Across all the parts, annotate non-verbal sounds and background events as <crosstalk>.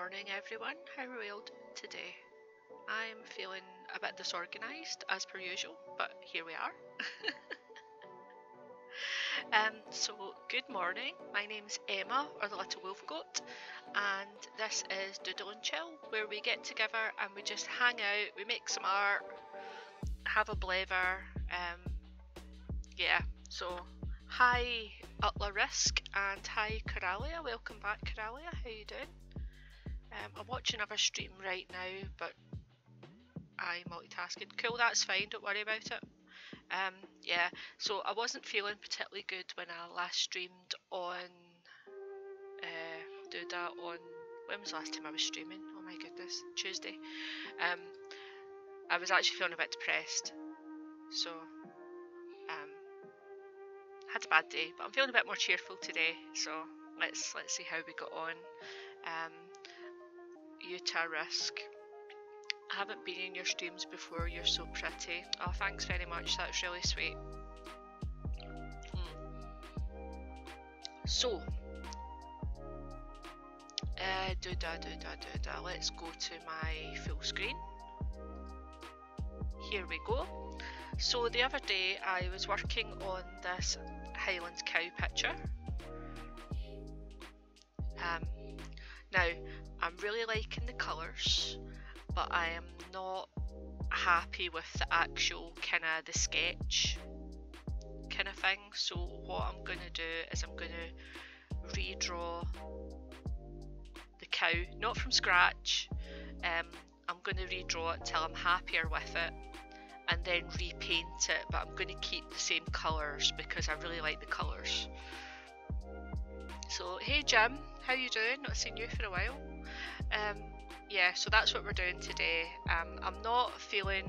morning everyone, how are we all today? I'm feeling a bit disorganised as per usual, but here we are. <laughs> um, so, good morning, my name's Emma, or the Little Wolf Goat, and this is Doodle and Chill, where we get together and we just hang out, we make some art, have a blaver, um, yeah, so hi Utah Risk and hi Coralia, welcome back Coralia, how you doing? Um, I'm watching another stream right now, but I'm multitasking. Cool, that's fine, don't worry about it. Um, yeah, so I wasn't feeling particularly good when I last streamed on uh, Duda on when was the last time I was streaming? Oh my goodness, Tuesday. Um, I was actually feeling a bit depressed, so um, had a bad day, but I'm feeling a bit more cheerful today. So let's let's see how we got on. Um, Utah Risk. I haven't been in your streams before, you're so pretty. Oh, thanks very much, that's really sweet. Hmm. So, uh, do da do da do da. Let's go to my full screen. Here we go. So the other day I was working on this Highland cow picture. Um, now I'm really liking the colours, but I am not happy with the actual kind of the sketch kind of thing. So what I'm going to do is I'm going to redraw the cow, not from scratch. Um, I'm going to redraw it till I'm happier with it and then repaint it but I'm going to keep the same colours because I really like the colours. So hey Jim, how you doing? Not seen you for a while. Um, yeah, so that's what we're doing today. Um, I'm not feeling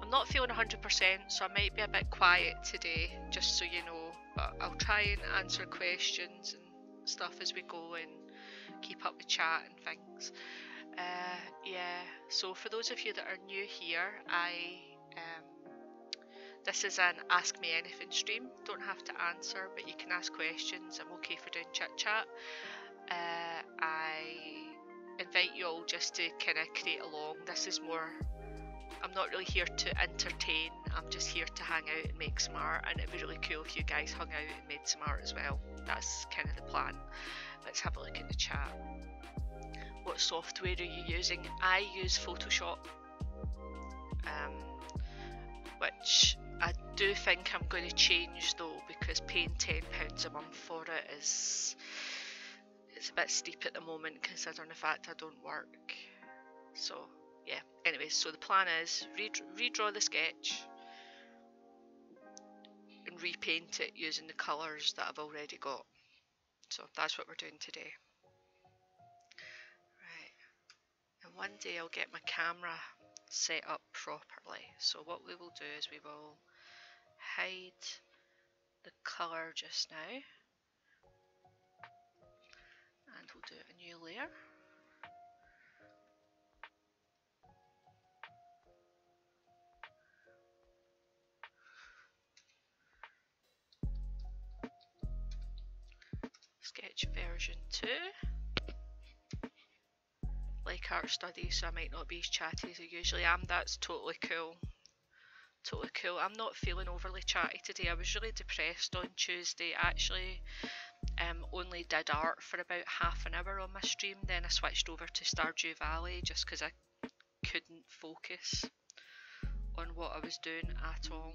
I'm not feeling 100%, so I might be a bit quiet today, just so you know. But I'll try and answer questions and stuff as we go and keep up with chat and things. Uh, yeah, so for those of you that are new here, I this is an Ask Me Anything stream. Don't have to answer, but you can ask questions. I'm okay for doing chit chat. Uh, I invite you all just to kind of create along. This is more, I'm not really here to entertain, I'm just here to hang out and make some art. And it'd be really cool if you guys hung out and made some art as well. That's kind of the plan. Let's have a look at the chat. What software are you using? I use Photoshop, um, which I do think I'm going to change though because paying £10 a month for it is it's a bit steep at the moment considering the fact I don't work. So yeah, Anyway, so the plan is redraw the sketch and repaint it using the colours that I've already got. So that's what we're doing today. Right, and one day I'll get my camera set up properly. So what we will do is we will hide the colour just now and we'll do a new layer. Sketch version 2. Like art study, so I might not be as chatty as I usually am. That's totally cool. Totally cool. I'm not feeling overly chatty today. I was really depressed on Tuesday. Actually, um, only did art for about half an hour on my stream. Then I switched over to Stardew Valley just because I couldn't focus on what I was doing at all.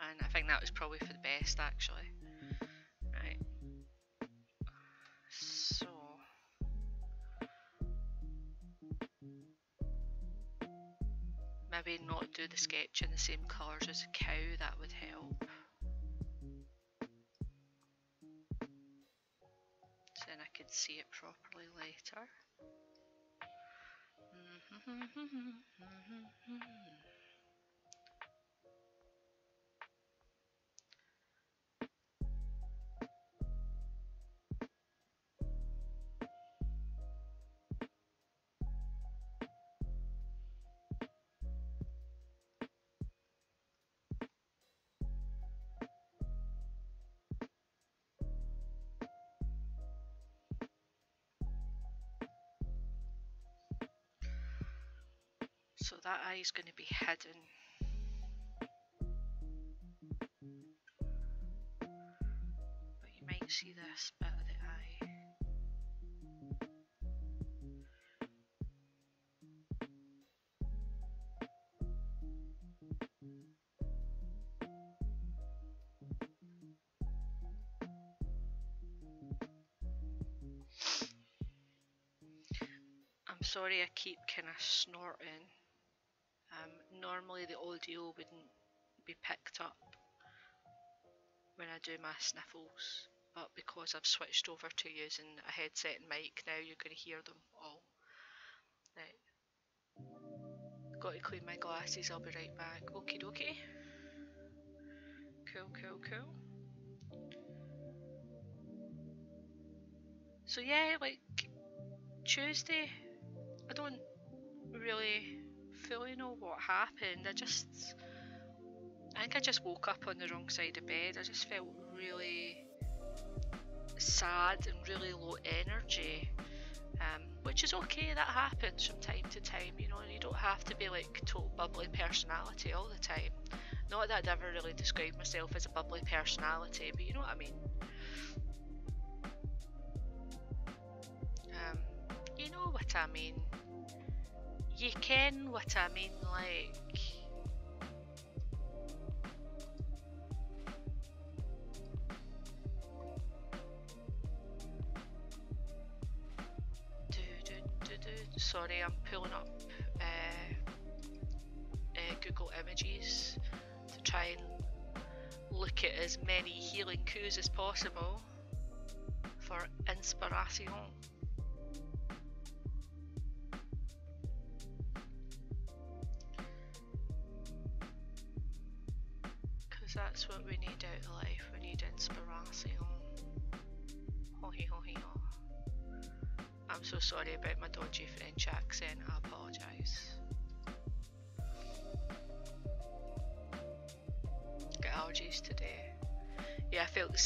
And I think that was probably for the best actually. Maybe not do the sketch in the same colours as a cow, that would help. So then I could see it properly later. Mm-hmm. <laughs> So that eye is going to be hidden. But you might see this bit of the eye. I'm sorry I keep kind of snorting. Normally the audio wouldn't be picked up when I do my sniffles, but because I've switched over to using a headset and mic now, you're going to hear them all. Right. Got to clean my glasses, I'll be right back. Okie dokie. Cool, cool, cool. So yeah, like Tuesday, I don't really fully know what happened. I just, I think I just woke up on the wrong side of bed. I just felt really sad and really low energy. Um, which is okay, that happens from time to time, you know, And you don't have to be like total bubbly personality all the time. Not that I'd ever really describe myself as a bubbly personality, but you know what I mean. Um, you know what I mean. You ken what I mean, like.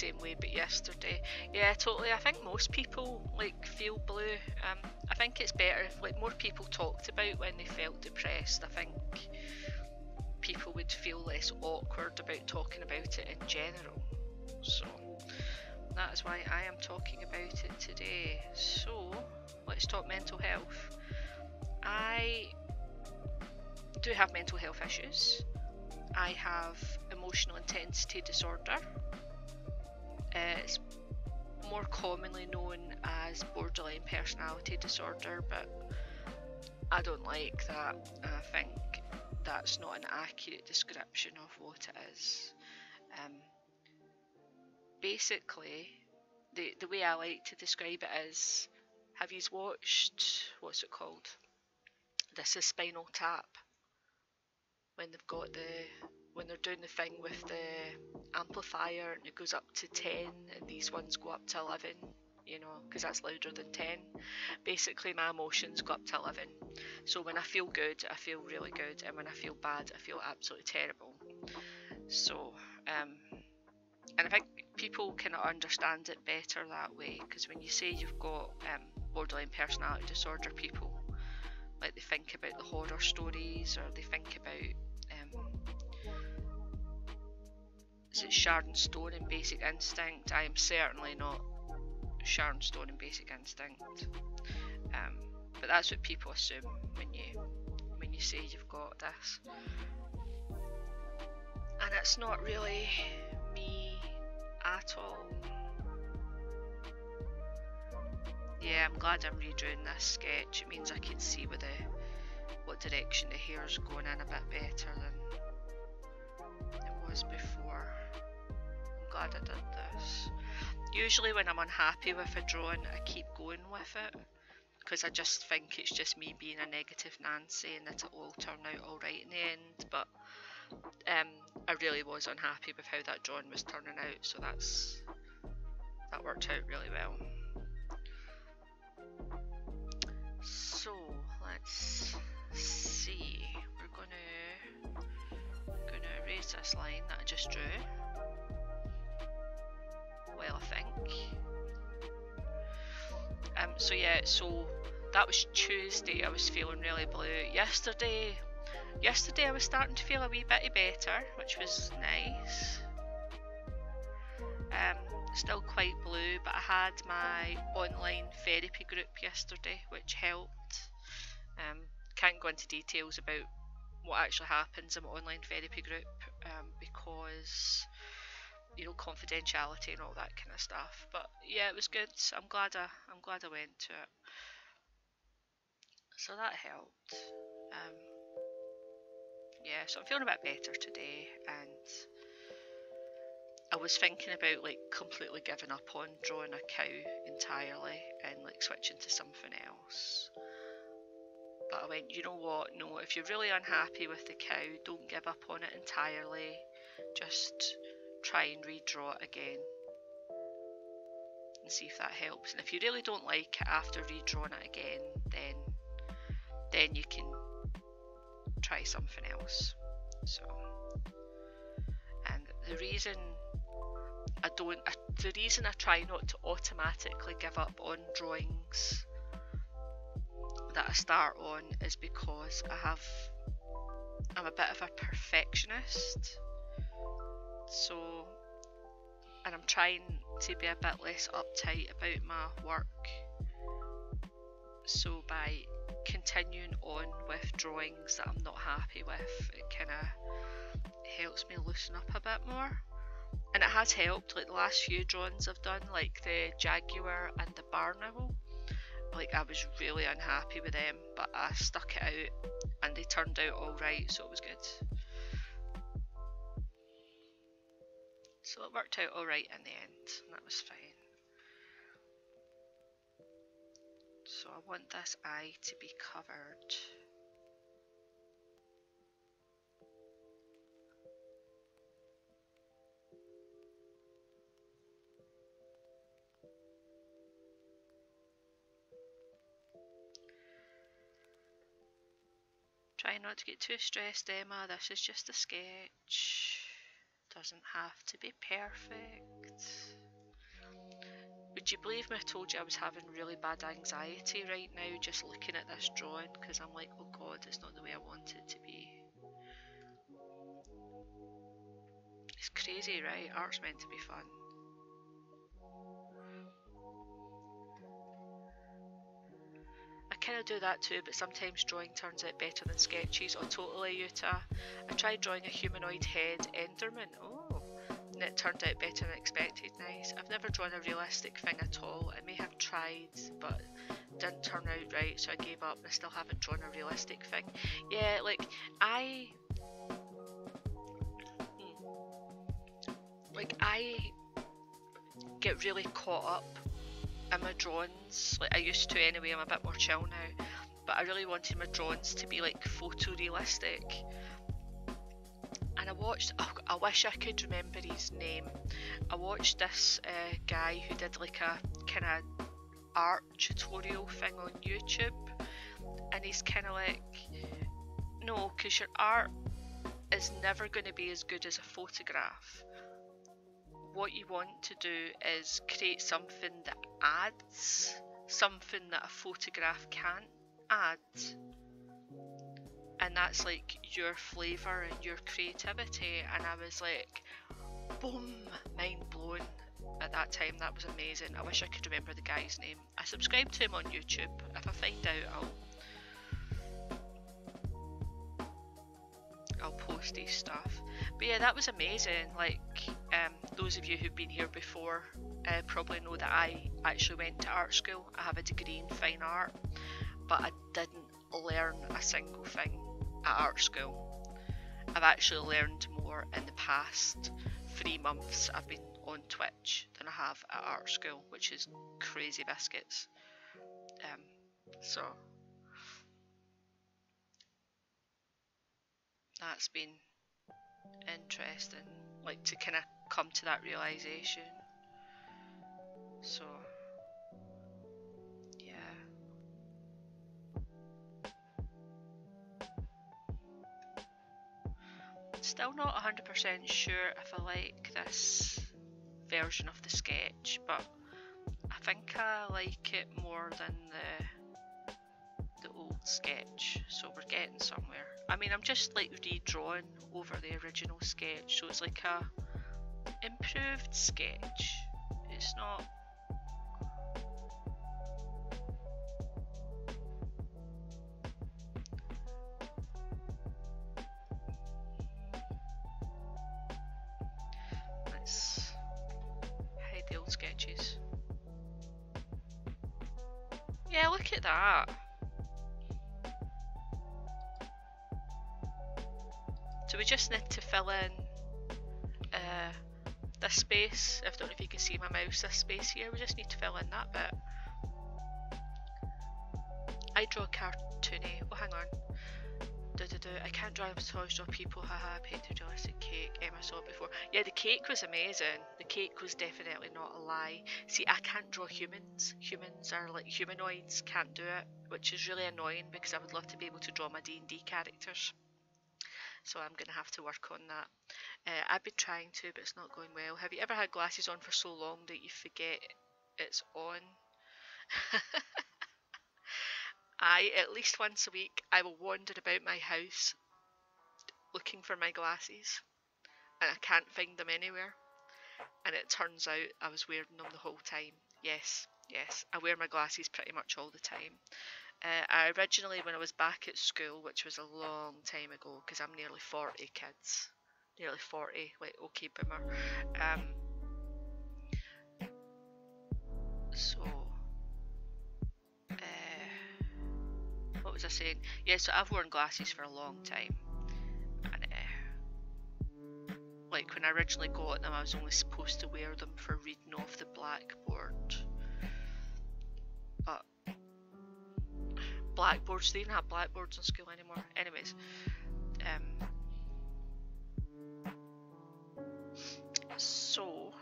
Same way, but yesterday. Yeah, totally. I think most people like feel blue. Um, I think it's better if like more people talked about when they felt depressed. I think people would feel less awkward about talking about it in general. So that is why I am talking about it today. So let's talk mental health. I do have mental health issues. I have emotional intensity disorder. It's more commonly known as borderline personality disorder, but I don't like that. I think that's not an accurate description of what it is. Um, basically, the the way I like to describe it is, have you watched what's it called? This is Spinal Tap. When they've got the when they're doing the thing with the amplifier and it goes up to 10 and these ones go up to 11 you know because that's louder than 10 basically my emotions go up to 11 so when i feel good i feel really good and when i feel bad i feel absolutely terrible. So um and i think people kind of understand it better that way because when you say you've got um, borderline personality disorder people like they think about the horror stories or they think about is it Sharon Stone in Basic Instinct? I am certainly not Sharon Stone in Basic Instinct. Um, but that's what people assume when you when you say you've got this. And it's not really me at all. Yeah, I'm glad I'm redoing this sketch. It means I can see where the what direction the hair's going in a bit better than it was before. Glad I did this. Usually when I'm unhappy with a drawing, I keep going with it because I just think it's just me being a negative Nancy and that it will turn out alright in the end. But um, I really was unhappy with how that drawing was turning out, so that's that worked out really well. So let's see. We're gonna gonna erase this line that I just drew. Well, I think. Um. So yeah. So that was Tuesday. I was feeling really blue. Yesterday, Yesterday I was starting to feel a wee bit better, which was nice. Um, still quite blue, but I had my online therapy group yesterday, which helped. Um, can't go into details about what actually happens in my online therapy group um, because you know confidentiality and all that kind of stuff. But yeah, it was good. I'm glad I I'm glad I went to it. So that helped. Um, yeah, so I'm feeling a bit better today, and I was thinking about like completely giving up on drawing a cow entirely and like switching to something else. But I went, you know what? No, if you're really unhappy with the cow, don't give up on it entirely. Just try and redraw it again and see if that helps. And if you really don't like it after redrawing it again, then then you can try something else. So, and the reason I don't, I, the reason I try not to automatically give up on drawings that I start on is because I have, I'm a bit of a perfectionist. So, and I'm trying to be a bit less uptight about my work. So by continuing on with drawings that I'm not happy with, it kind of helps me loosen up a bit more. And it has helped, like the last few drawings I've done, like the Jaguar and the Barn Owl. Like I was really unhappy with them, but I stuck it out and they turned out alright, so it was good. So it worked out alright in the end, and that was fine. So I want this eye to be covered. Try not to get too stressed, Emma. This is just a sketch. Doesn't have to be perfect. Would you believe me? I told you I was having really bad anxiety right now just looking at this drawing because I'm like, oh god, it's not the way I want it to be. It's crazy, right? Art's meant to be fun. Kind of do that too, but sometimes drawing turns out better than sketches. Oh, totally, Utah. I tried drawing a humanoid head Enderman. Oh, and it turned out better than expected. Nice. I've never drawn a realistic thing at all. I may have tried, but didn't turn out right, so I gave up. I still haven't drawn a realistic thing. Yeah, like I, hmm, like I get really caught up my drawings. Like I used to anyway. I'm a bit more chill now, but I really wanted my drawings to be like photorealistic and I watched. Oh, I wish I could remember his name. I watched this uh, guy who did like a kind of art tutorial thing on YouTube, and he's kind of like, no, because your art is never going to be as good as a photograph. What you want to do is create something that adds something that a photograph can't add. And that's like your flavour and your creativity. And I was like boom mind blown at that time. That was amazing. I wish I could remember the guy's name. I subscribe to him on YouTube. If I find out I'll I'll post his stuff but yeah that was amazing like um, those of you who've been here before uh, probably know that I actually went to art school I have a degree in fine art but I didn't learn a single thing at art school. I've actually learned more in the past three months I've been on Twitch than I have at art school, which is crazy biscuits. Um, so that's been interesting, like to kind of come to that realization. So yeah Still not 100% sure if I like this version of the sketch, but I think I like it more than the the old sketch, so we're getting somewhere. I mean, I'm just like redrawing over the original sketch, so it's like a improved sketch. It's not in uh, this space. I don't know if you can see my mouse, this space here. We just need to fill in that bit. I draw cartoony. Oh, hang on. I can't draw massage draw people. Haha, painted realistic cake. Emma saw it before. Yeah, the cake was amazing. The cake was definitely not a lie. See, I can't draw humans. Humans are like humanoids. Can't do it, which is really annoying because I would love to be able to draw my D and D characters. So I'm gonna have to work on that. Uh, I've been trying to, but it's not going well. Have you ever had glasses on for so long that you forget it's on? <laughs> I, at least once a week, I will wander about my house looking for my glasses and I can't find them anywhere. And it turns out I was wearing them the whole time. Yes, yes, I wear my glasses pretty much all the time. Uh, I originally, when I was back at school, which was a long time ago, because I'm nearly 40 kids, nearly 40, like, okay, boomer. Um, so, what was I saying? Yeah, so I've worn glasses for a long time. And uh, like when I originally got them, I was only supposed to wear them for reading off the blackboard. But blackboards, they even have blackboards in school anymore. Anyways, um, so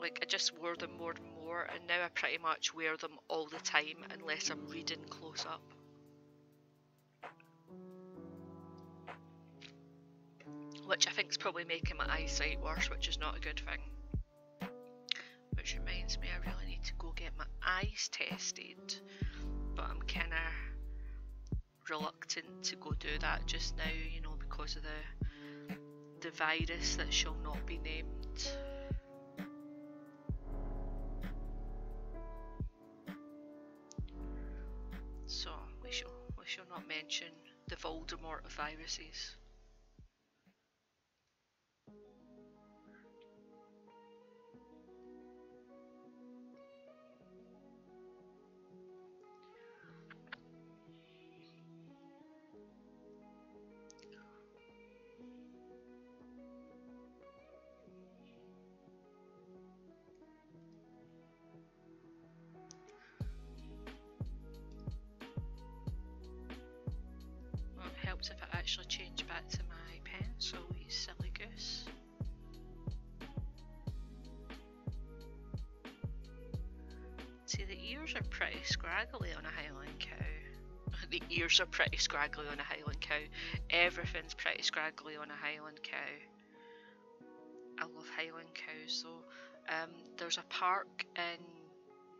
like I just wore them more and more and now I pretty much wear them all the time unless I'm reading close up. which I think is probably making my eyesight worse, which is not a good thing. Which reminds me, I really need to go get my eyes tested, but I'm kind of reluctant to go do that just now, you know, because of the the virus that shall not be named. So we shall we shall not mention the Voldemort of viruses. Actually change back to my pencil, you silly goose. See, the ears are pretty scraggly on a Highland cow. <laughs> the ears are pretty scraggly on a Highland cow. Everything's pretty scraggly on a Highland cow. I love Highland cows though. Um, there's a park in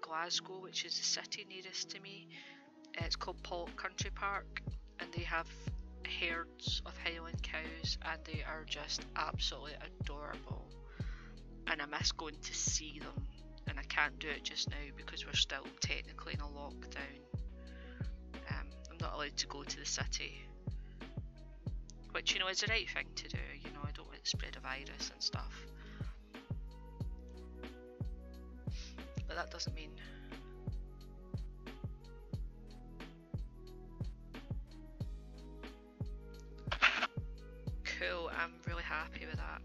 Glasgow, which is the city nearest to me. It's called Pollok Country Park, and they have herds of Highland cows and they are just absolutely adorable. And I miss going to see them and I can't do it just now because we're still technically in a lockdown. Um, I'm not allowed to go to the city, which you know is the right thing to do. You know, I don't want to spread a virus and stuff. But that doesn't mean happy with that.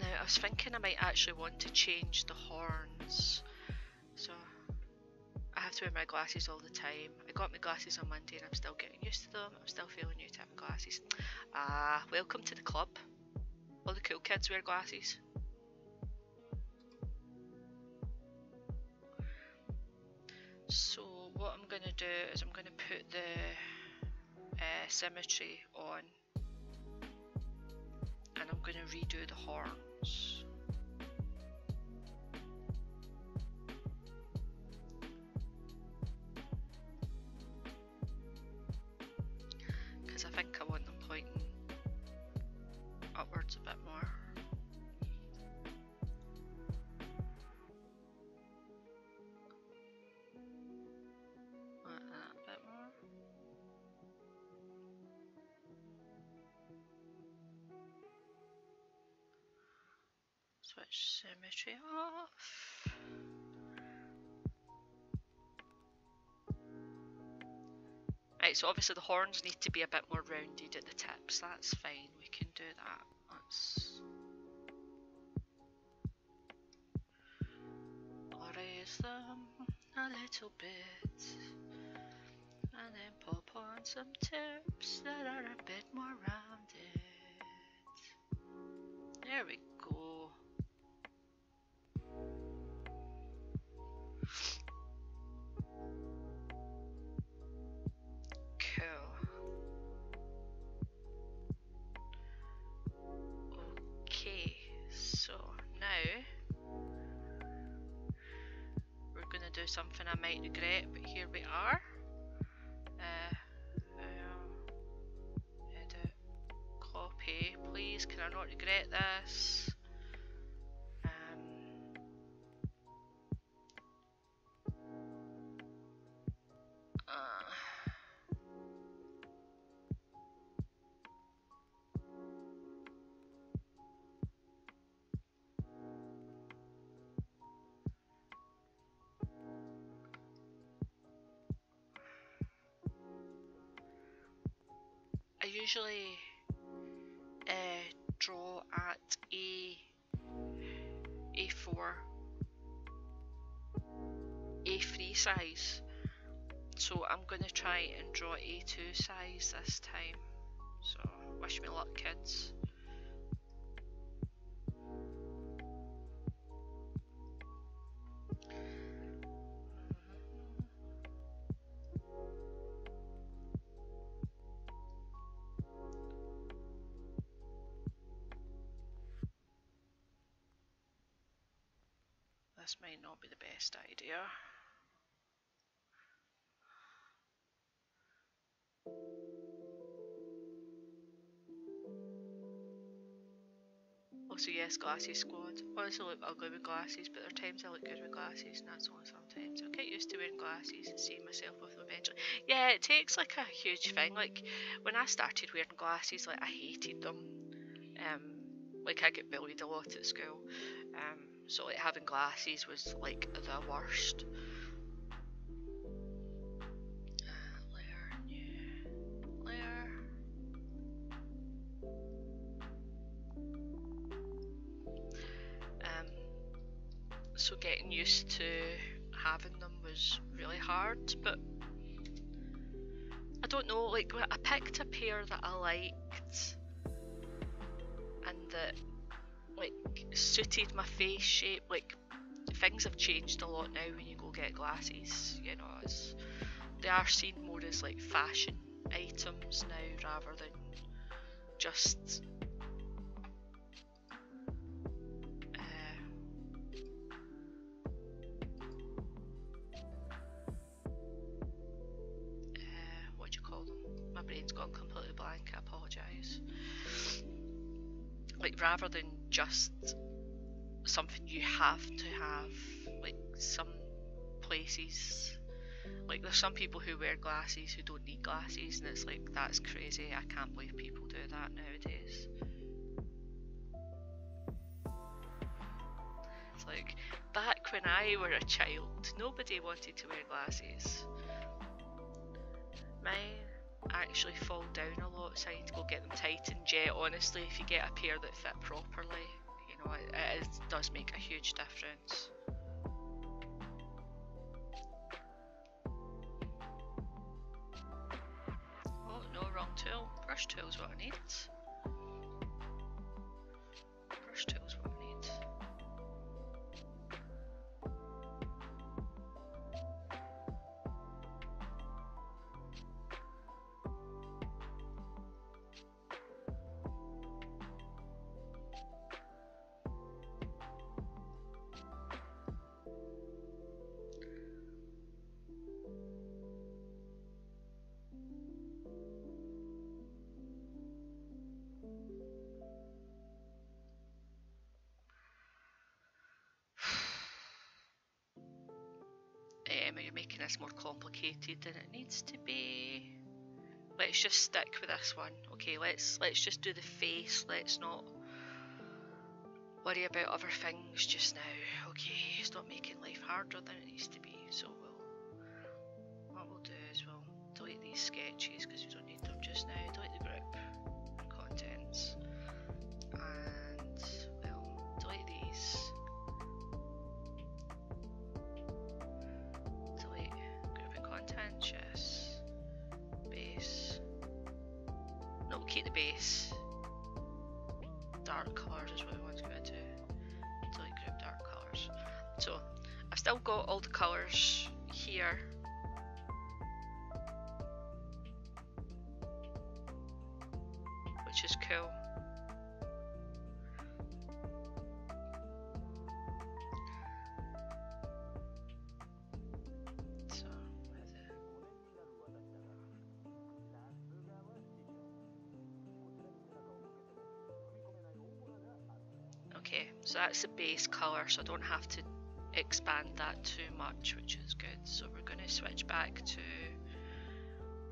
Now, I was thinking I might actually want to change the horns. So, I have to wear my glasses all the time. I got my glasses on Monday and I'm still getting used to them. I'm still feeling new to having glasses. Ah, uh, welcome to the club. All the cool kids wear glasses. So, what I'm going to do is I'm going to put the uh, symmetry on and I'm going to redo the horns. Switch symmetry off. Right, so obviously the horns need to be a bit more rounded at the tips. That's fine, we can do that. Let's them a little bit and then pop on some tips that are a bit more rounded. There we go. Something I might regret, but here we are. Uh, uh, edit, copy, please. Can I not regret this? Usually uh, draw at a A4 A3 size. So I'm going to try and draw A2 size this time. So wish me luck kids This might not be the best idea. Also, yes, glasses squad. Honestly, look ugly with glasses, but there are times I look good with glasses, and that's only sometimes. I'll get used to wearing glasses and seeing myself with them eventually. Yeah, it takes like a huge thing. Like when I started wearing glasses, like I hated them. Um, like I get bullied a lot at school. Um, so like having glasses was like the worst. Um, so getting used to having them was really hard, but I don't know. Like I picked a pair that I liked, and that like suited my face shape. Like things have changed a lot now when you go get glasses. You know, it's, they are seen more as like fashion items now rather than just. Uh, uh, what you call them? My brain's gone completely blank. I apologise. Like rather than just something you have to have, like some places, like there's some people who wear glasses who don't need glasses, and it's like that's crazy. I can't believe people do that nowadays. It's like back when I were a child, nobody wanted to wear glasses. Mine actually fall down a lot, so I need to go get them tightened. Yeah, honestly, if you get a pair that fit properly, you know, it, does make a huge difference. Oh no, wrong tool. Brush tool's what I need. Needs to be. Let's just stick with this one. Okay, let's let's just do the face. Let's not worry about other things just now. Okay, stop making life harder than it needs to be. So we'll what we'll do is we'll delete these sketches because we don't need them just now. Delete the group contents. And we'll delete these. Dark colours is what we want to go into. Delete group dark colours. So I've still got all the colours here. That's the base colour, so I don't have to expand that too much, which is good. So we're going to switch back to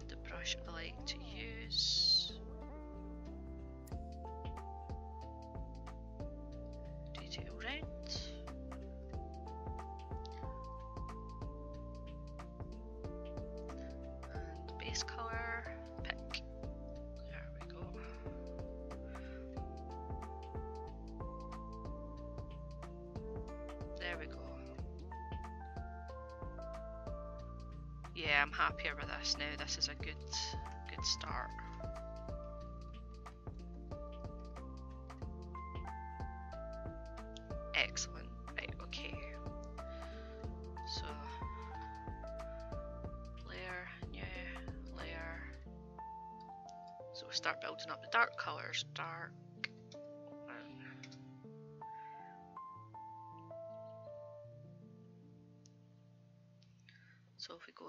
the brush I like to use. I'm happier with this now. This is a good good start. Excellent. Right, okay. So layer, new layer. So we start building up the dark colours. Dark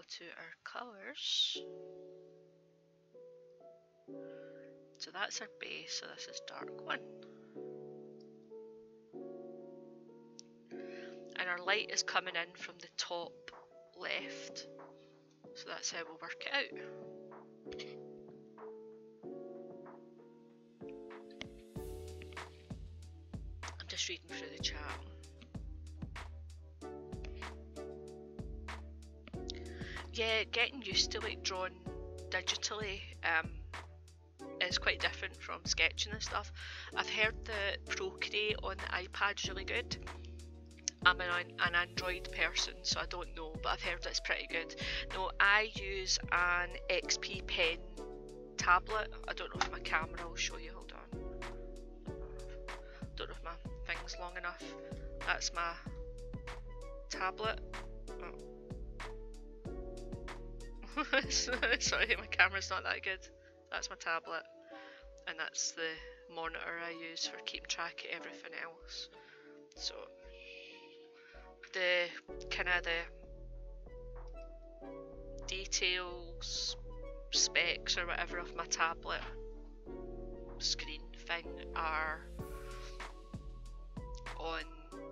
to our colours, so that's our base, so this is dark one. And our light is coming in from the top left, so that's how we'll work it out. I'm just reading through the chat. Yeah, getting used to like drawing digitally um, is quite different from sketching and stuff. I've heard that Procreate on the iPad is really good. I'm an, an Android person, so I don't know, but I've heard it's pretty good. No, I use an XP Pen tablet. I don't know if my camera will show you. Hold on. Don't know if my thing's long enough. That's my tablet. Oh. <laughs> Sorry, my camera's not that good. That's my tablet, and that's the monitor I use for keeping track of everything else. So, the kind of the details, specs, or whatever of my tablet screen thing are on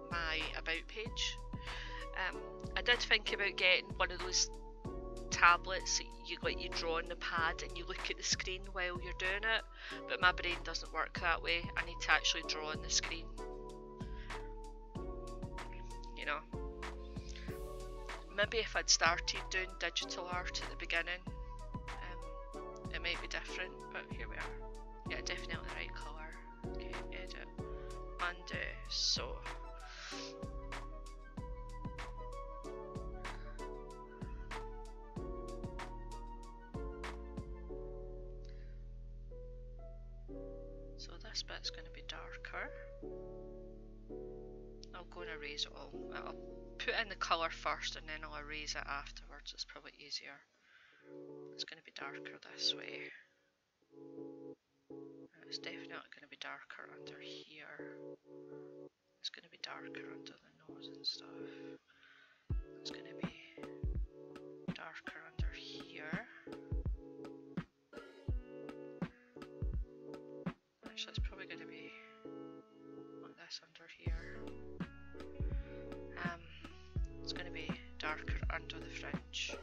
my about page. Um, I did think about getting one of those tablets you like you draw on the pad and you look at the screen while you're doing it, but my brain doesn't work that way. I need to actually draw on the screen. You know. Maybe if I'd started doing digital art at the beginning, um, it might be different, but here we are. Yeah, definitely the right colour. Okay, edit. Undo. So this bit's going to be darker. I'll go and erase it all. I'll put in the colour first and then I'll erase it afterwards. It's probably easier. It's going to be darker this way. Uh, it's definitely going to be darker under here. It's going to be darker under the nose and stuff. It's going to be this under here. Um, it's going to be darker under the fringe.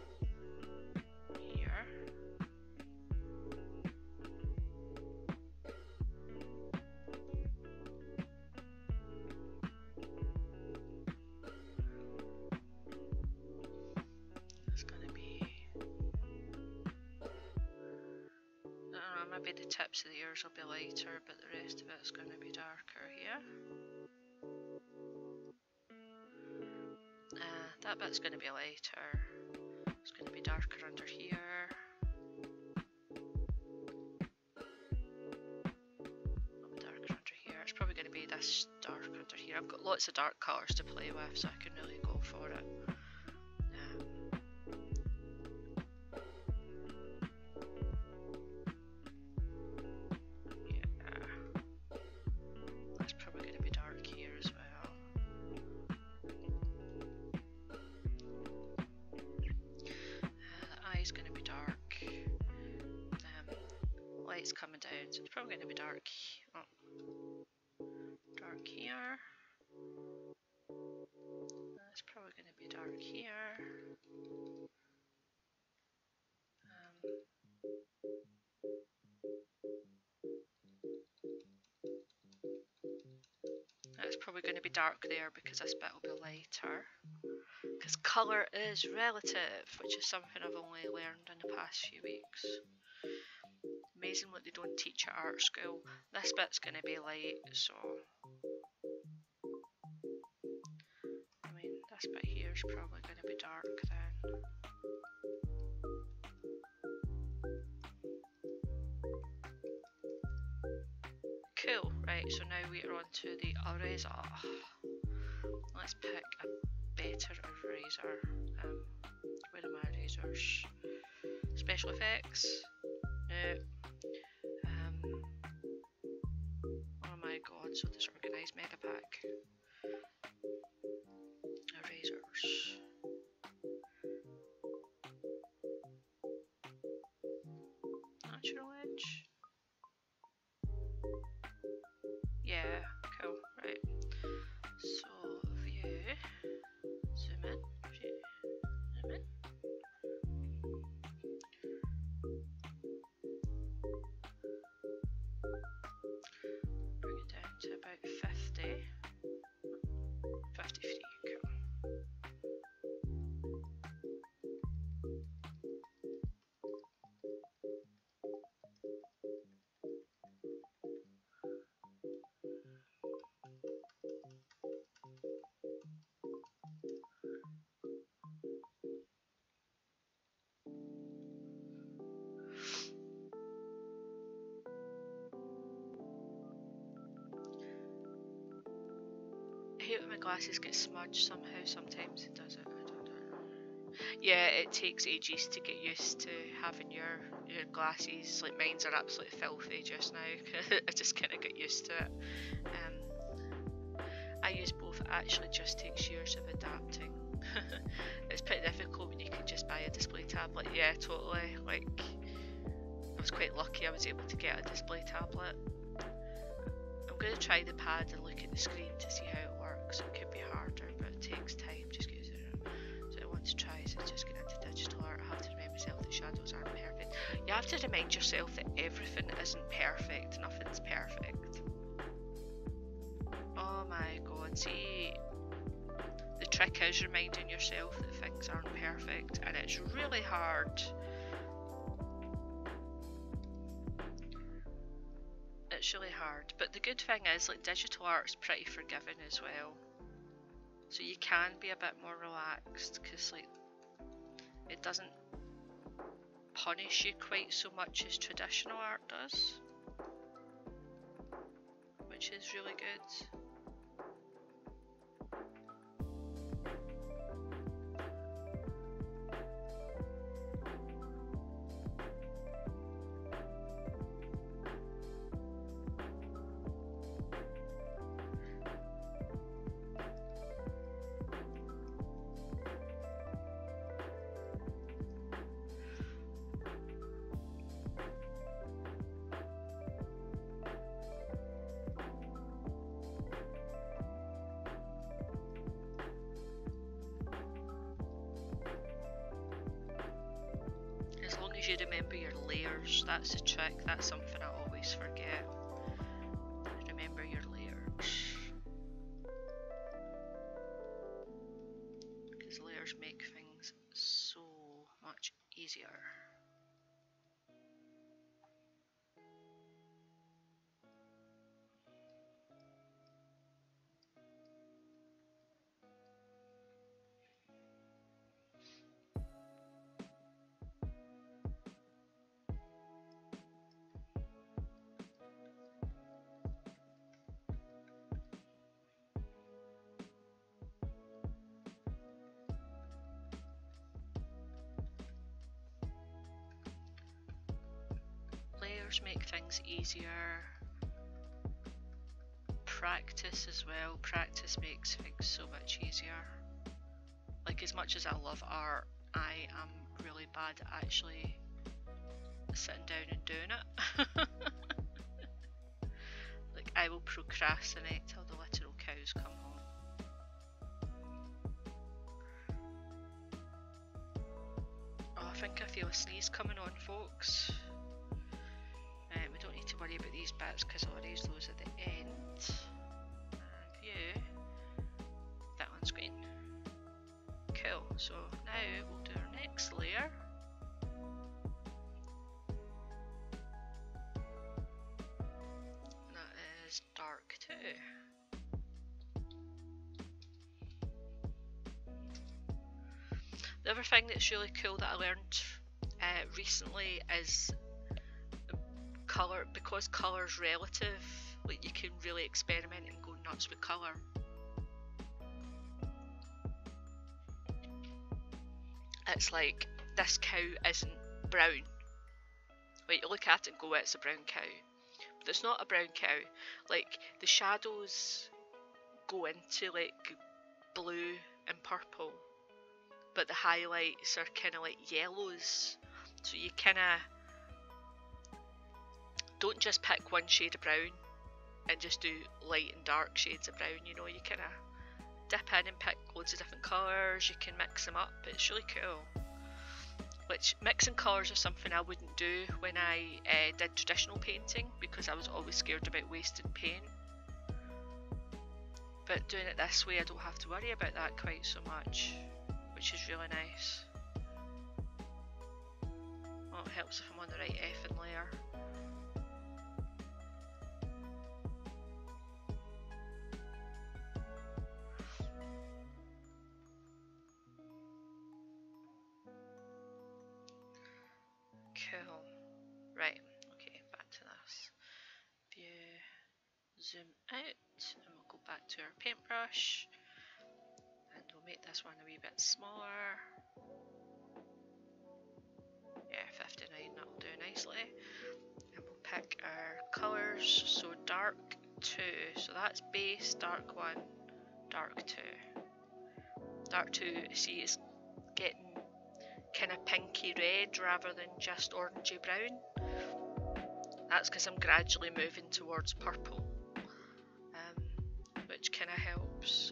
Maybe the ears will be lighter, but the rest of it's going to be darker here. Uh, that bit's going to be lighter. It's going to be darker under here. Darker under here. It's probably going to be this dark under here. I've got lots of dark colours to play with, so I can really go for it. Dark there because this bit will be lighter. Because colour is relative, which is something I've only learned in the past few weeks. Amazing what they don't teach at art school. This bit's going to be light, so. I mean, this bit here is probably going to to the eraser. Let's pick a better eraser. Um, where are my erasers? Special effects? No. Hate when my glasses get smudged somehow. Sometimes it does it. Yeah, it takes ages to get used to having your your glasses. Like mine's are absolutely filthy just now. <laughs> I just kind of get used to it. Um, I use both. It actually just takes years of adapting. <laughs> it's pretty difficult when you can just buy a display tablet. Yeah, totally. Like I was quite lucky. I was able to get a display tablet. I'm to try the pad and look at the screen to see how works. It could be harder, but it takes time just because so I want to try so just get into digital art. I have to remind myself that shadows aren't perfect. You have to remind yourself that everything isn't perfect, nothing's perfect. Oh my god, see the trick is reminding yourself that things aren't perfect and it's really hard. But the good thing is like digital art's pretty forgiving as well. So you can be a bit more relaxed because like it doesn't punish you quite so much as traditional art does, which is really good. Things easier. Practice as well. Practice makes things so much easier. Like as much as I love art, I am really bad at actually sitting down and doing it. <laughs> like I will procrastinate till the literal cows come home. Oh, I think I feel a sneeze coming on, folks worry about these bits because I'll erase those at the end. View, that one's green. Cool, so now we'll do our next layer. That is dark too. The other thing that's really cool that I learned uh, recently is color because color's relative like you can really experiment and go nuts with color. It's like this cow isn't brown. Like you look at it and go it's a brown cow. But it's not a brown cow. Like the shadows go into like blue and purple but the highlights are kind of like yellows. So you kind of don't just pick one shade of brown and just do light and dark shades of brown, you know, you kind of dip in and pick loads of different colours, you can mix them up, it's really cool. Which mixing colours is something I wouldn't do when I uh, did traditional painting because I was always scared about wasting paint. But doing it this way I don't have to worry about that quite so much, which is really nice. Well, it helps if I'm on the right effing layer. To our paintbrush and we'll make this one a wee bit smaller. Yeah, 59, that'll do nicely. And we'll pick our colours, so dark 2, so that's base, dark 1, dark 2. Dark 2, see, it's getting kind of pinky red rather than just orangey brown. That's because I'm gradually moving towards purple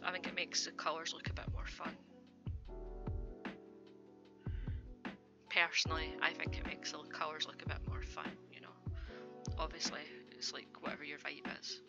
I think it makes the colours look a bit more fun. Personally, I think it makes the colours look a bit more fun, you know. Obviously, it's like whatever your vibe is.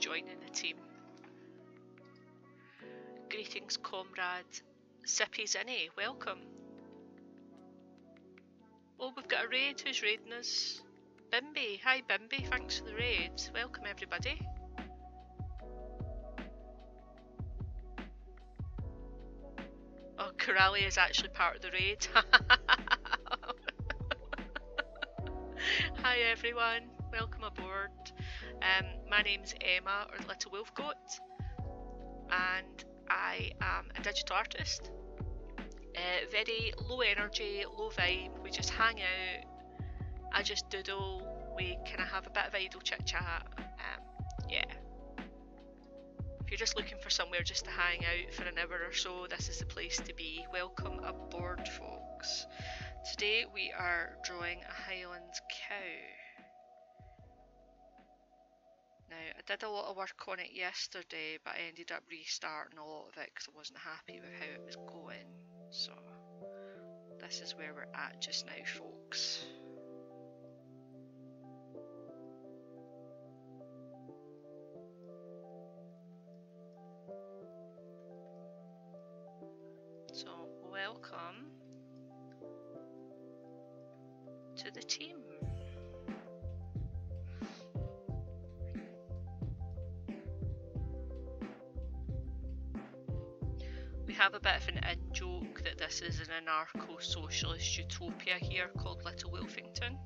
Joining the team? Greetings, comrade. Sippy's innie, welcome. Oh, we've got a raid. Who's raiding us? Bimby. Hi, Bimby. Thanks for the raid. Welcome, everybody. Oh, Corelli is actually part of the raid. <laughs> Hi everyone, welcome aboard. Um, my name's Emma or the Little Wolf Goat, and I am a digital artist. Uh, very low energy, low vibe. We just hang out. I just doodle. We kind of have a bit of idle chit chat. Um, yeah. If you're just looking for somewhere just to hang out for an hour or so, this is the place to be. Welcome aboard, folks. Today we are drawing a Highland cow. I did a lot of work on it yesterday, but I ended up restarting a lot of it because I wasn't happy with how it was going. So, this is where we're at just now, folks. Have a bit of an in joke that this is an anarcho socialist utopia here called Little Wolfington.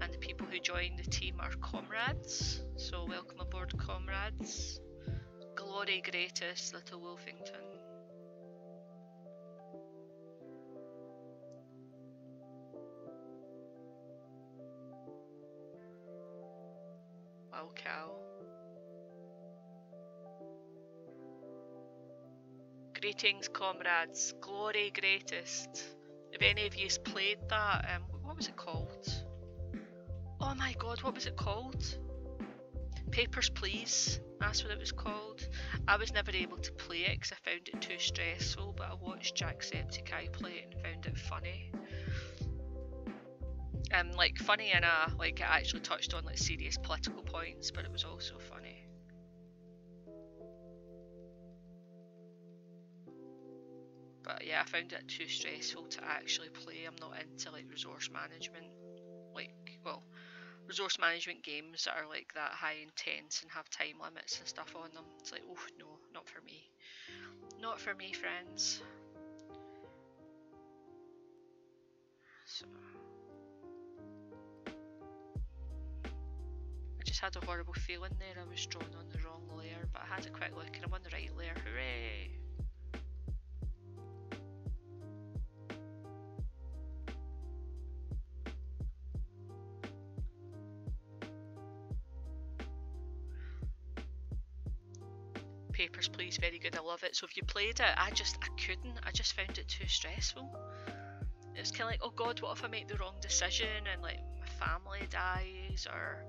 And the people who join the team are comrades, so welcome aboard, comrades. Glory greatest, Little Wolfington. Wow, cow. Greetings, comrades. Glory greatest. If any of you's played that, um, what was it called? Oh my god, what was it called? Papers, Please. That's what it was called. I was never able to play it because I found it too stressful, but I watched Jacksepticeye play it and found it funny. Um, like funny in a like it actually touched on like serious political points, but it was also funny. Yeah, I found it too stressful to actually play. I'm not into like resource management, like well, resource management games that are like that high intense and have time limits and stuff on them. It's like, oh no, not for me. Not for me, friends. So. I just had a horrible feeling there. I was drawn on the wrong layer, but I had a quick look and I'm on the right layer. Hooray! Very good. I love it. So if you played it, I just I couldn't. I just found it too stressful. It's kind of like, oh God, what if I make the wrong decision and like my family dies or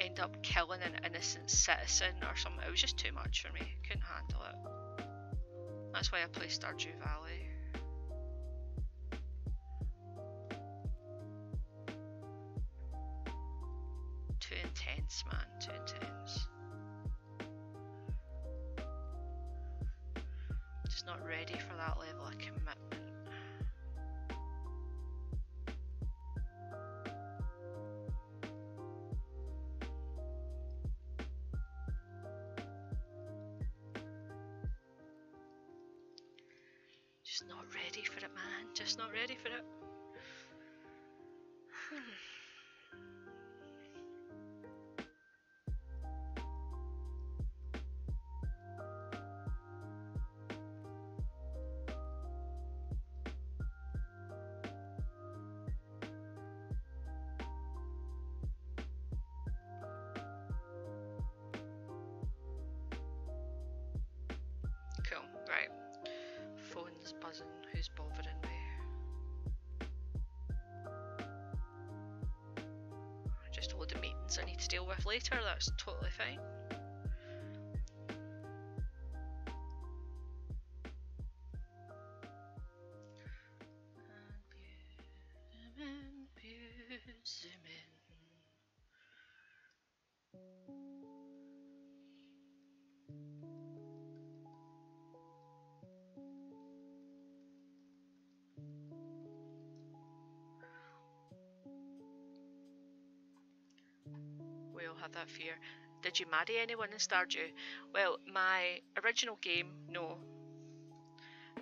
end up killing an innocent citizen or something? It was just too much for me. Couldn't handle it. That's why I play Stardew Valley. Too intense, man. Too intense. Just not ready for that level of commitment. Just not ready for it, man. Just not ready for it. I need to deal with later. That's totally fine. Marry anyone in Stardew? Well, my original game, no,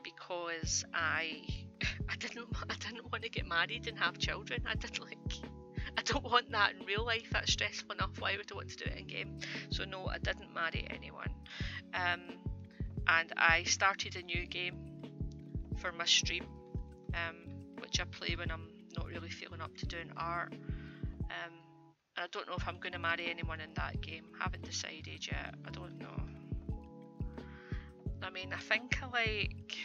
because I <laughs> I didn't I didn't want to get married and have children. I didn't like <laughs> I don't want that in real life. That's stressful enough. Why would I want to do it in game? So no, I didn't marry anyone. Um, and I started a new game for my stream, um, which I play when I'm not really feeling up to doing art. Um, I don't know if I'm going to marry anyone in that game. Haven't decided yet. I don't know. I mean, I think I like.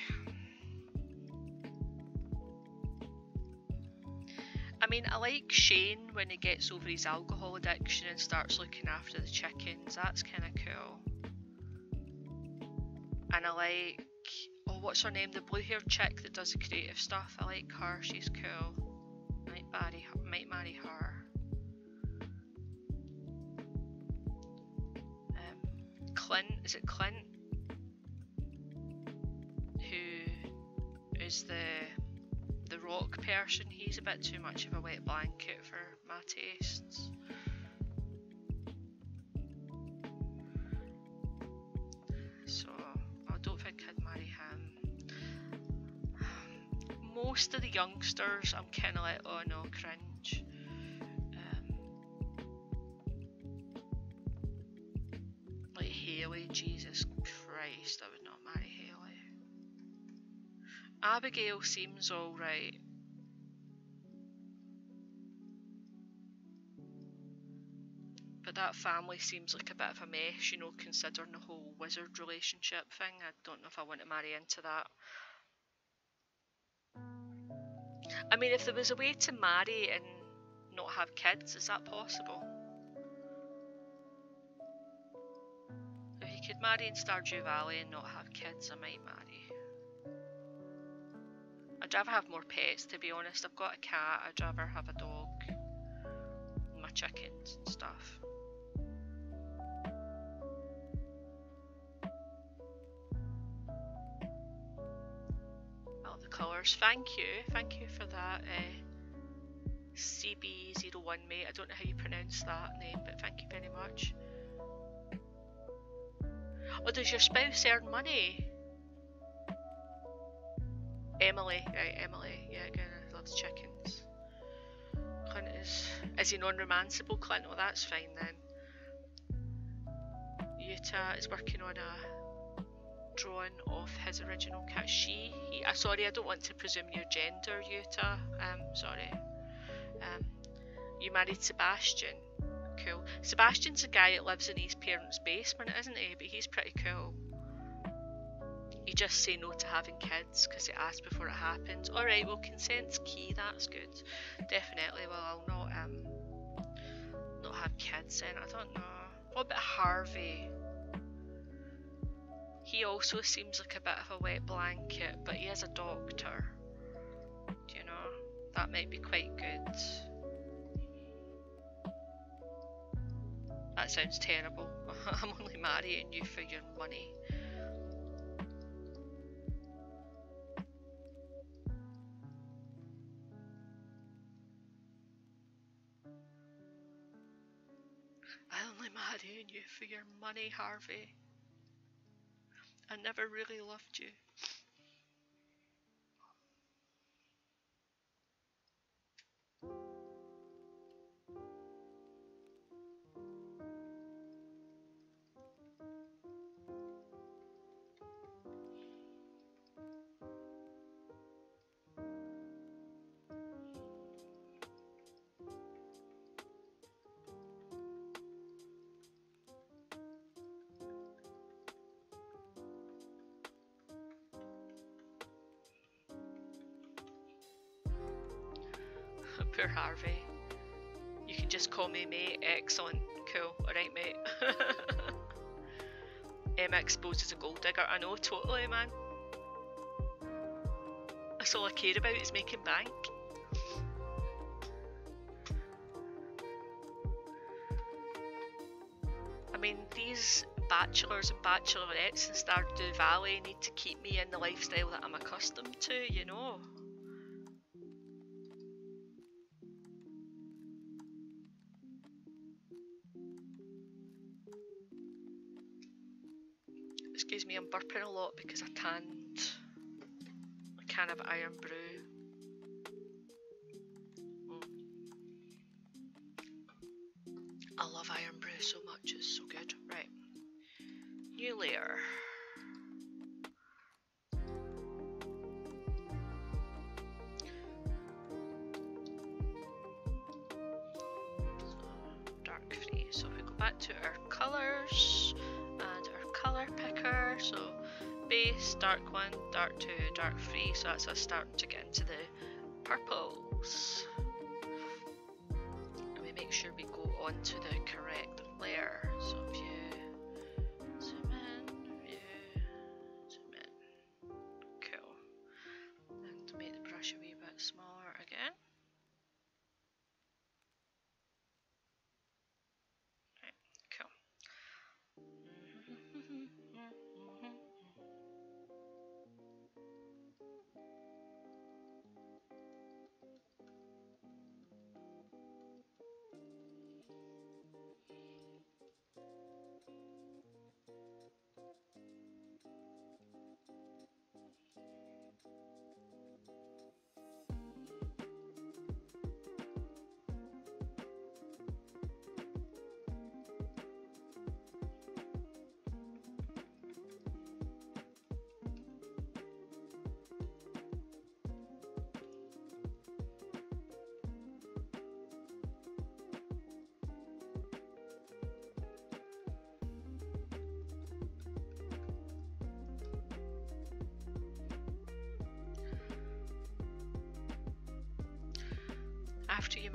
I mean, I like Shane when he gets over his alcohol addiction and starts looking after the chickens. That's kind of cool. And I like, oh, what's her name? The blue-haired chick that does the creative stuff. I like her. She's cool. Might marry, might marry her. Is it Clint? Who is the the rock person, he's a bit too much of a wet blanket for my tastes. So I don't think I'd marry him. Um, most of the youngsters, I'm kind of like, oh no, cringe. Abigail seems alright. But that family seems like a bit of a mess, you know, considering the whole wizard relationship thing. I don't know if I want to marry into that. I mean, if there was a way to marry and not have kids, is that possible? If you could marry in Stardew Valley and not have kids, I might marry. I'd rather have more pets to be honest. I've got a cat, I'd rather have a dog, my chickens and stuff. Well, the colours, thank you, thank you for that. Uh, CB01 mate, I don't know how you pronounce that name, but thank you very much. Oh, does your spouse earn money? Emily, right, Emily, yeah, again, loves chickens. Clint is, is he non-romanceable, Clint? Well, that's fine then. Utah is working on a drawing of his original cat. She, he, uh, sorry, I don't want to presume your gender, Utah. Um, sorry. Um, you married Sebastian. Cool. Sebastian's a guy that lives in his parents' basement, isn't he? But he's pretty cool you just say no to having kids because it asks before it happens. Alright, well consent's key, that's good. Definitely, well I'll not um not have kids then, I don't know. What about Harvey? He also seems like a bit of a wet blanket, but he is a doctor. Do you know? That might be quite good. That sounds terrible. <laughs> I'm only marrying you for your money. Marrying you for your money, Harvey. I never really loved you. Poor Harvey. You can just call me mate. Excellent. Cool. Alright, mate. <laughs> Emma as a gold digger. I know, totally, man. That's all I care about is making bank. I mean, these bachelors and bachelorettes in Stardew Valley need to keep me in the lifestyle that I'm accustomed to, you know. Because I canned a can of Irn-Bru. Mm. That's us starting to get into the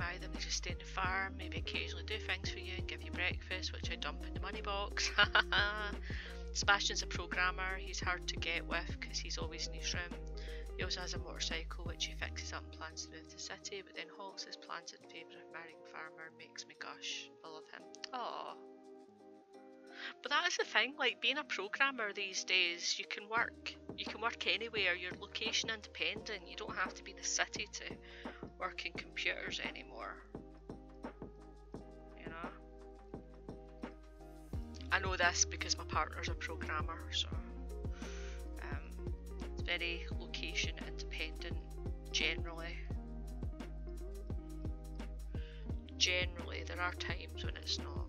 Marry them, they just stay in the farm, maybe occasionally do things for you and give you breakfast, which I dump in the money box. <laughs> Sebastian's a programmer, he's hard to get with because he's always in his room. He also has a motorcycle which he fixes up and plans to move to the city, but then halts his plans in favour of marrying farmer makes me gush. I love him. Aww. But that is the thing, like being a programmer these days, you can work. You can work anywhere, you're location independent, you don't have to be in the city to working computers anymore. You know? I know this because my partner's a programmer, so um, it's very location independent generally. Generally, there are times when it's not.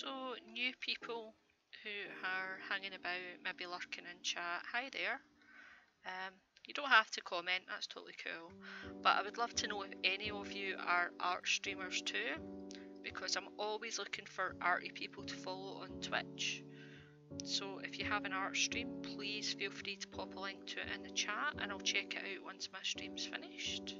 So, new people who are hanging about, maybe lurking in chat, hi there. Um, you don't have to comment, that's totally cool. But I would love to know if any of you are art streamers too, because I'm always looking for arty people to follow on Twitch. So if you have an art stream, please feel free to pop a link to it in the chat and I'll check it out once my stream's finished.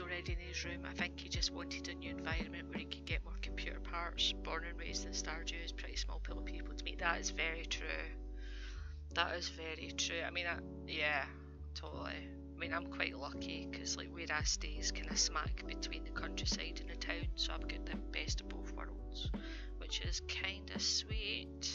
Already in his room. I think he just wanted a new environment where he could get more computer parts. Born and raised in Stardew is pretty small pool of people to meet. That is very true. That is very true. I mean, I, yeah, totally. I mean, I'm quite lucky because like where I stay is kind of smack between the countryside and the town, so I've got the best of both worlds, which is kind of sweet.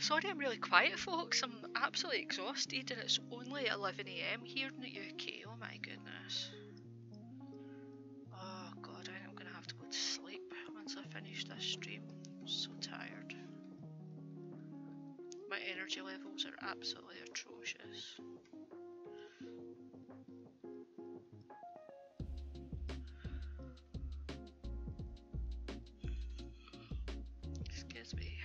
Sorry, I'm really quiet, folks. I'm absolutely exhausted, and it's only 11am here in the UK. Oh my goodness. Oh god, I think I'm gonna have to go to sleep once I finish this stream. I'm so tired. My energy levels are absolutely atrocious. Excuse me.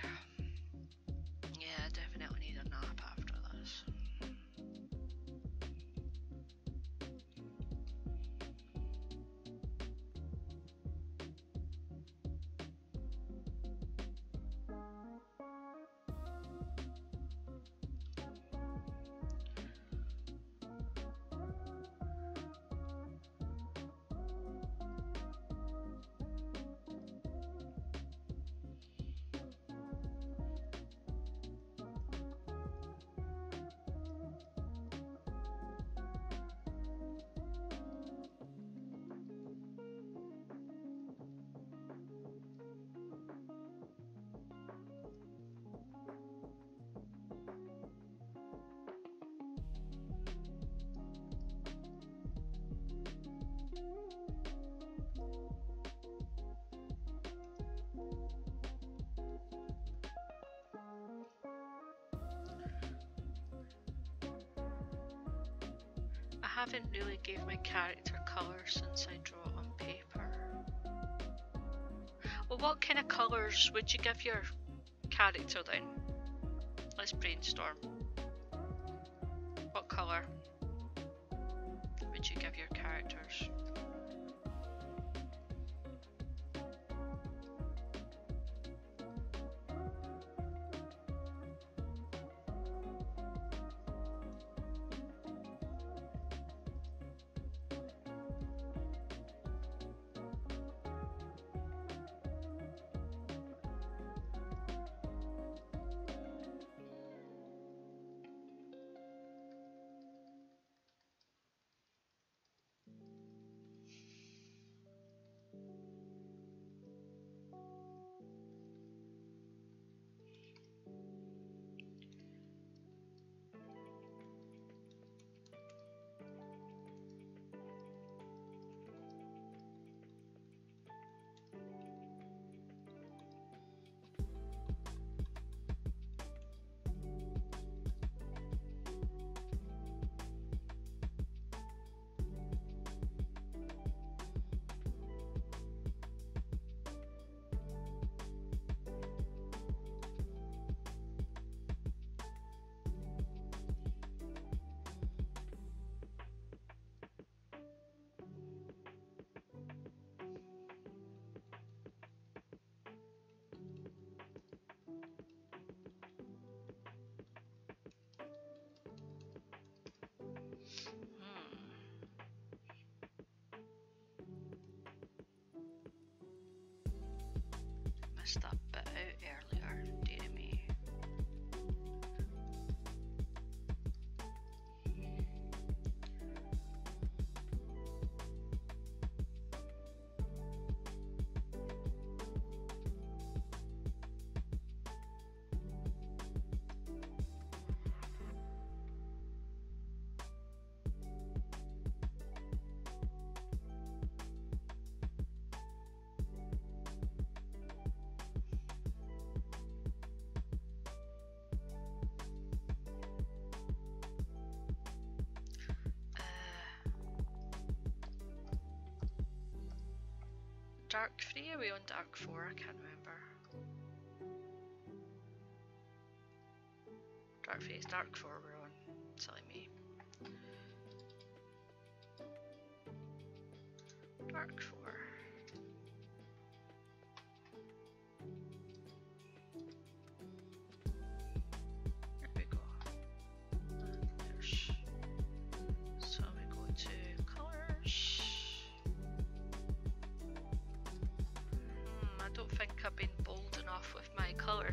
Haven't really gave my character colour since I draw on paper. Well, what kind of colours would you give your character then? Let's brainstorm. Missed Dark 3? Are we on Dark 4? I can't remember. Dark 3 is Dark 4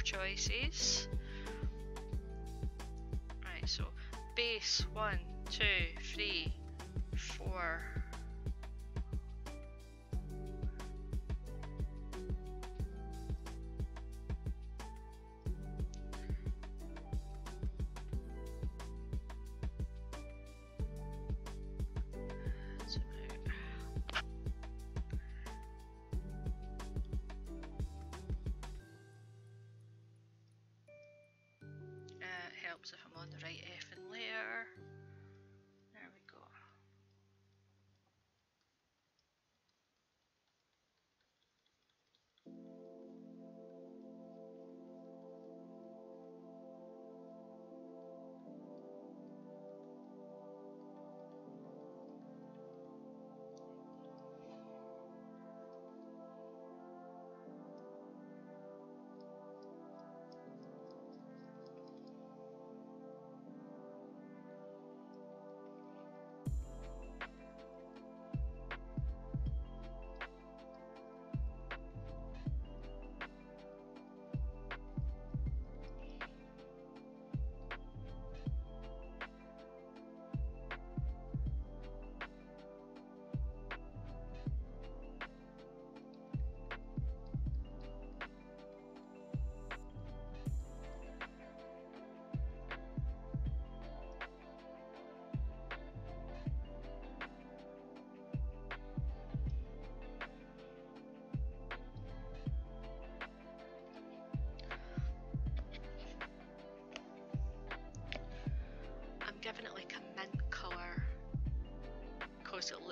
choices. Right, so base one, two, three, four.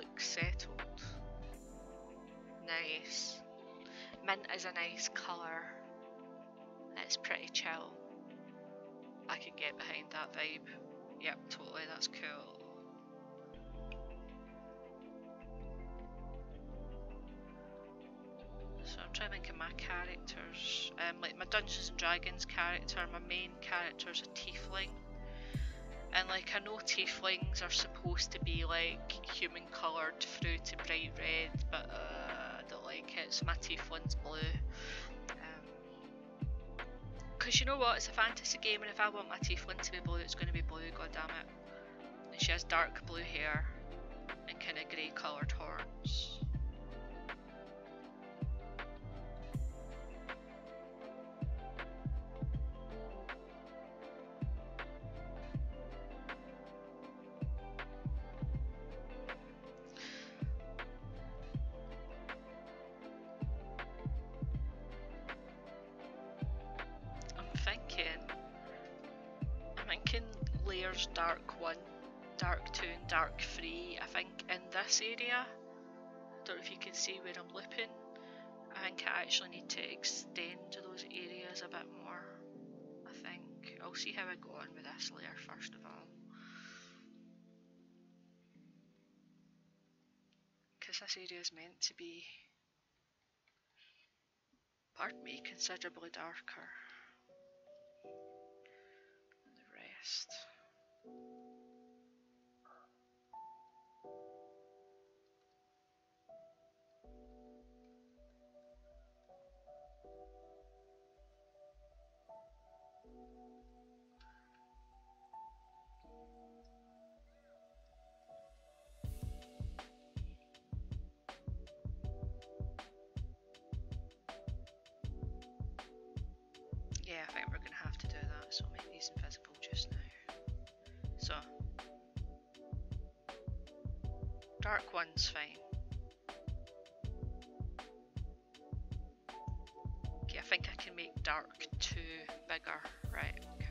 Looks settled. Nice. Mint is a nice colour. It's pretty chill. I can get behind that vibe. Yep, totally, that's cool. So I'm trying to think of my characters. Um, like my Dungeons and Dragons character, my main character is a tiefling. And like I know tieflings are supposed to be like human coloured through to bright red, but uh, I don't like it. So my tiefling's blue. Um, Cause you know what, it's a fantasy game, and if I want my tiefling to be blue, it's going to be blue. God damn it! And she has dark blue hair and kind of grey coloured horns. This area. Don't know if you can see where I'm looping. I think I actually need to extend those areas a bit more. I think. I'll see how I go on with this layer first of all. Because this area is meant to be, pardon me, considerably darker than the rest. These invisible just now. So, dark one's fine. Okay, I think I can make dark two bigger. Right, cool.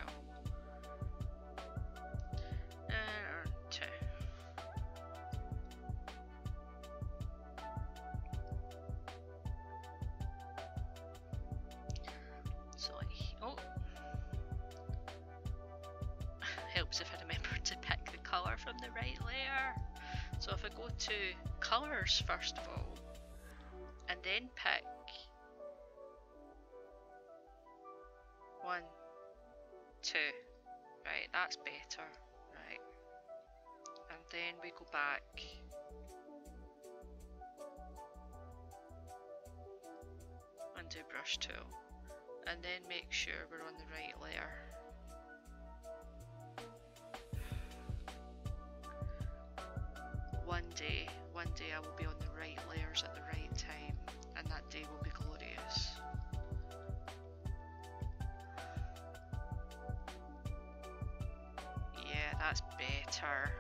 The right layer. So if I go to colours first of all, and then pick one, two, right, that's better, right. And then we go back and do brush tool and then make sure we're on the right layer. One day, one day I will be on the right layers at the right time and that day will be glorious. Yeah, that's better.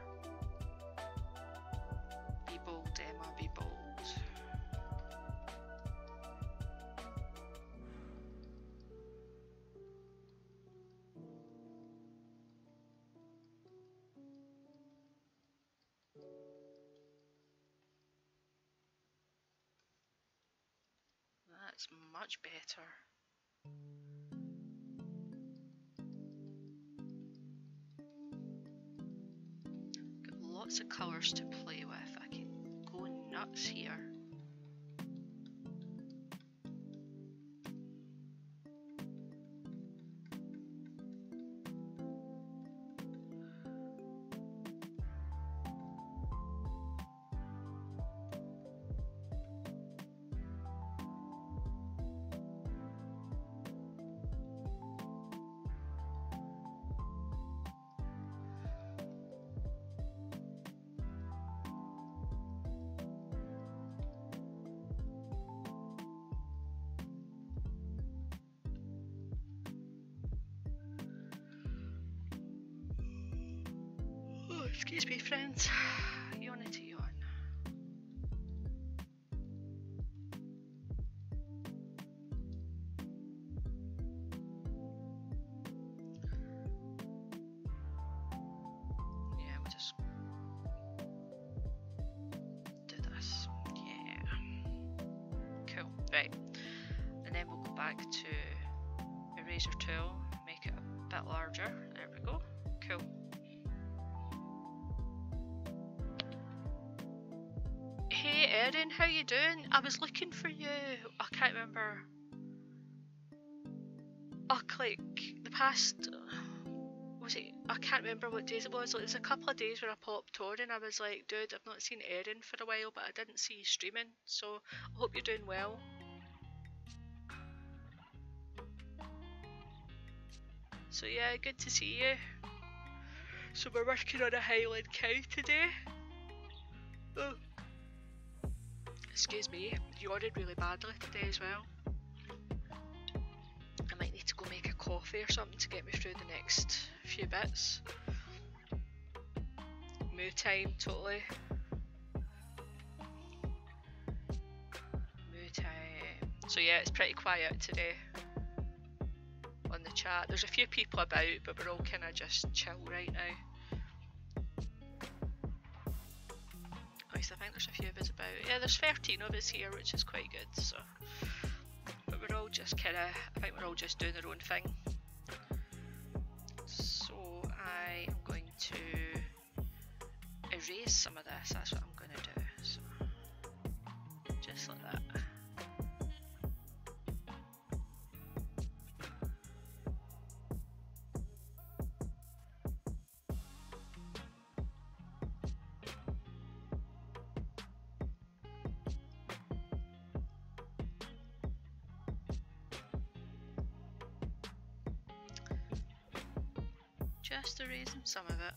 That's much better. Got lots of colours to play with. I can go nuts here. Doing? I was looking for you. I can't remember. Oh, like the past. Was it? I can't remember what days it was. Like, was a couple of days where I popped on and I was like, dude, I've not seen Erin for a while, but I didn't see you streaming. So I hope you're doing well. So yeah, good to see you. So we're working on a Highland cow today. Excuse me, you ordered really badly today as well. I might need to go make a coffee or something to get me through the next few bits. Moo time, totally. Moo time. So yeah, it's pretty quiet today on the chat. There's a few people about, but we're all kind of just chill right now. Few of us about. Yeah, there's 13 of us here, which is quite good. So, but we're all just kind of. I think we're all just doing our own thing. So I am going to erase some of this. That's what some of it.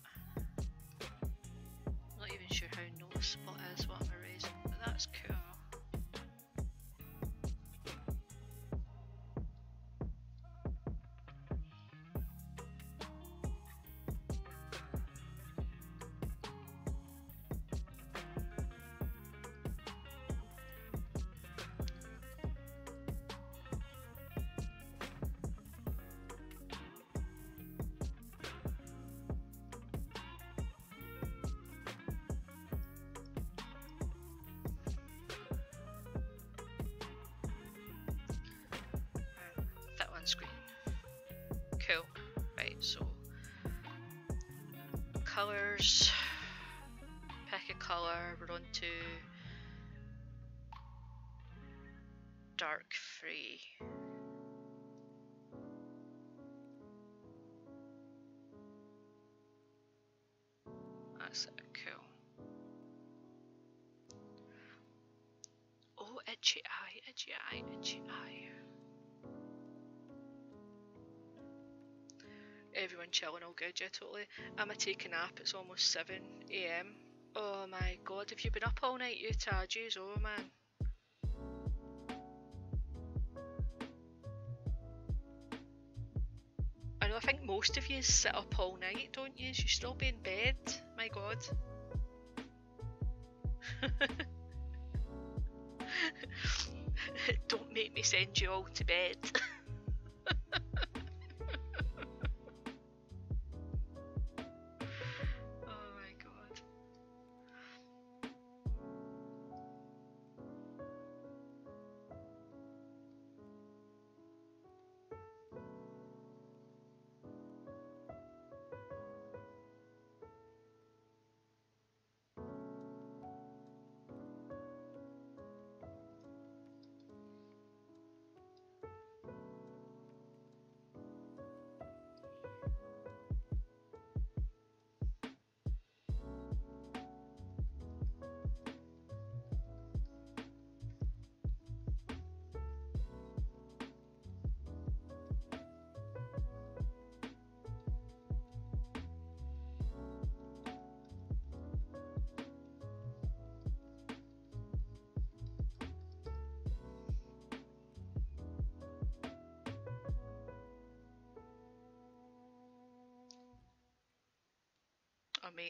Colours. Pick a colour. We're on to dark free. Chilling all good, yeah, totally. I'm a take a nap, it's almost 7am. Oh my god, have you been up all night, you Jeez, oh man. I know, I think most of you sit up all night, don't you? You should still be in bed, my god. <laughs> Don't make me send you all to bed. <laughs>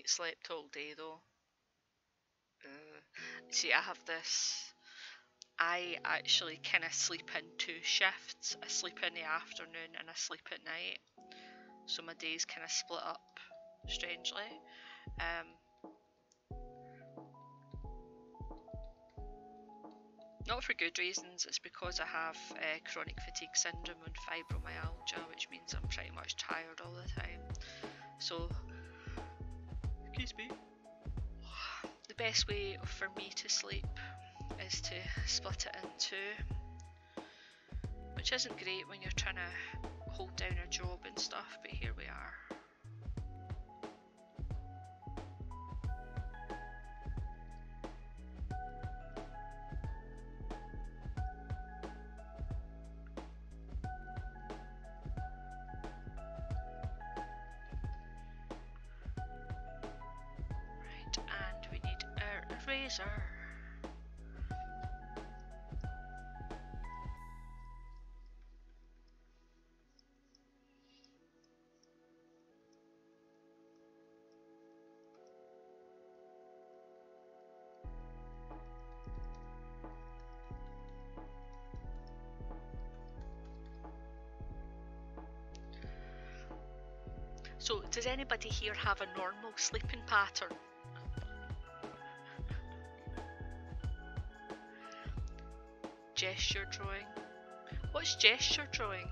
slept all day though. Uh, see, I have this. I actually kind of sleep in two shifts. I sleep in the afternoon and I sleep at night. So my days kind of split up strangely. Um, not for good reasons, it's because I have uh, chronic fatigue syndrome and fibromyalgia, which means I'm pretty much tired all the time. So excuse. The best way for me to sleep is to split it in two, which isn't great when you're trying to hold down a job and stuff, but here we are. Anybody here have a normal sleeping pattern? Gesture drawing. What's gesture drawing?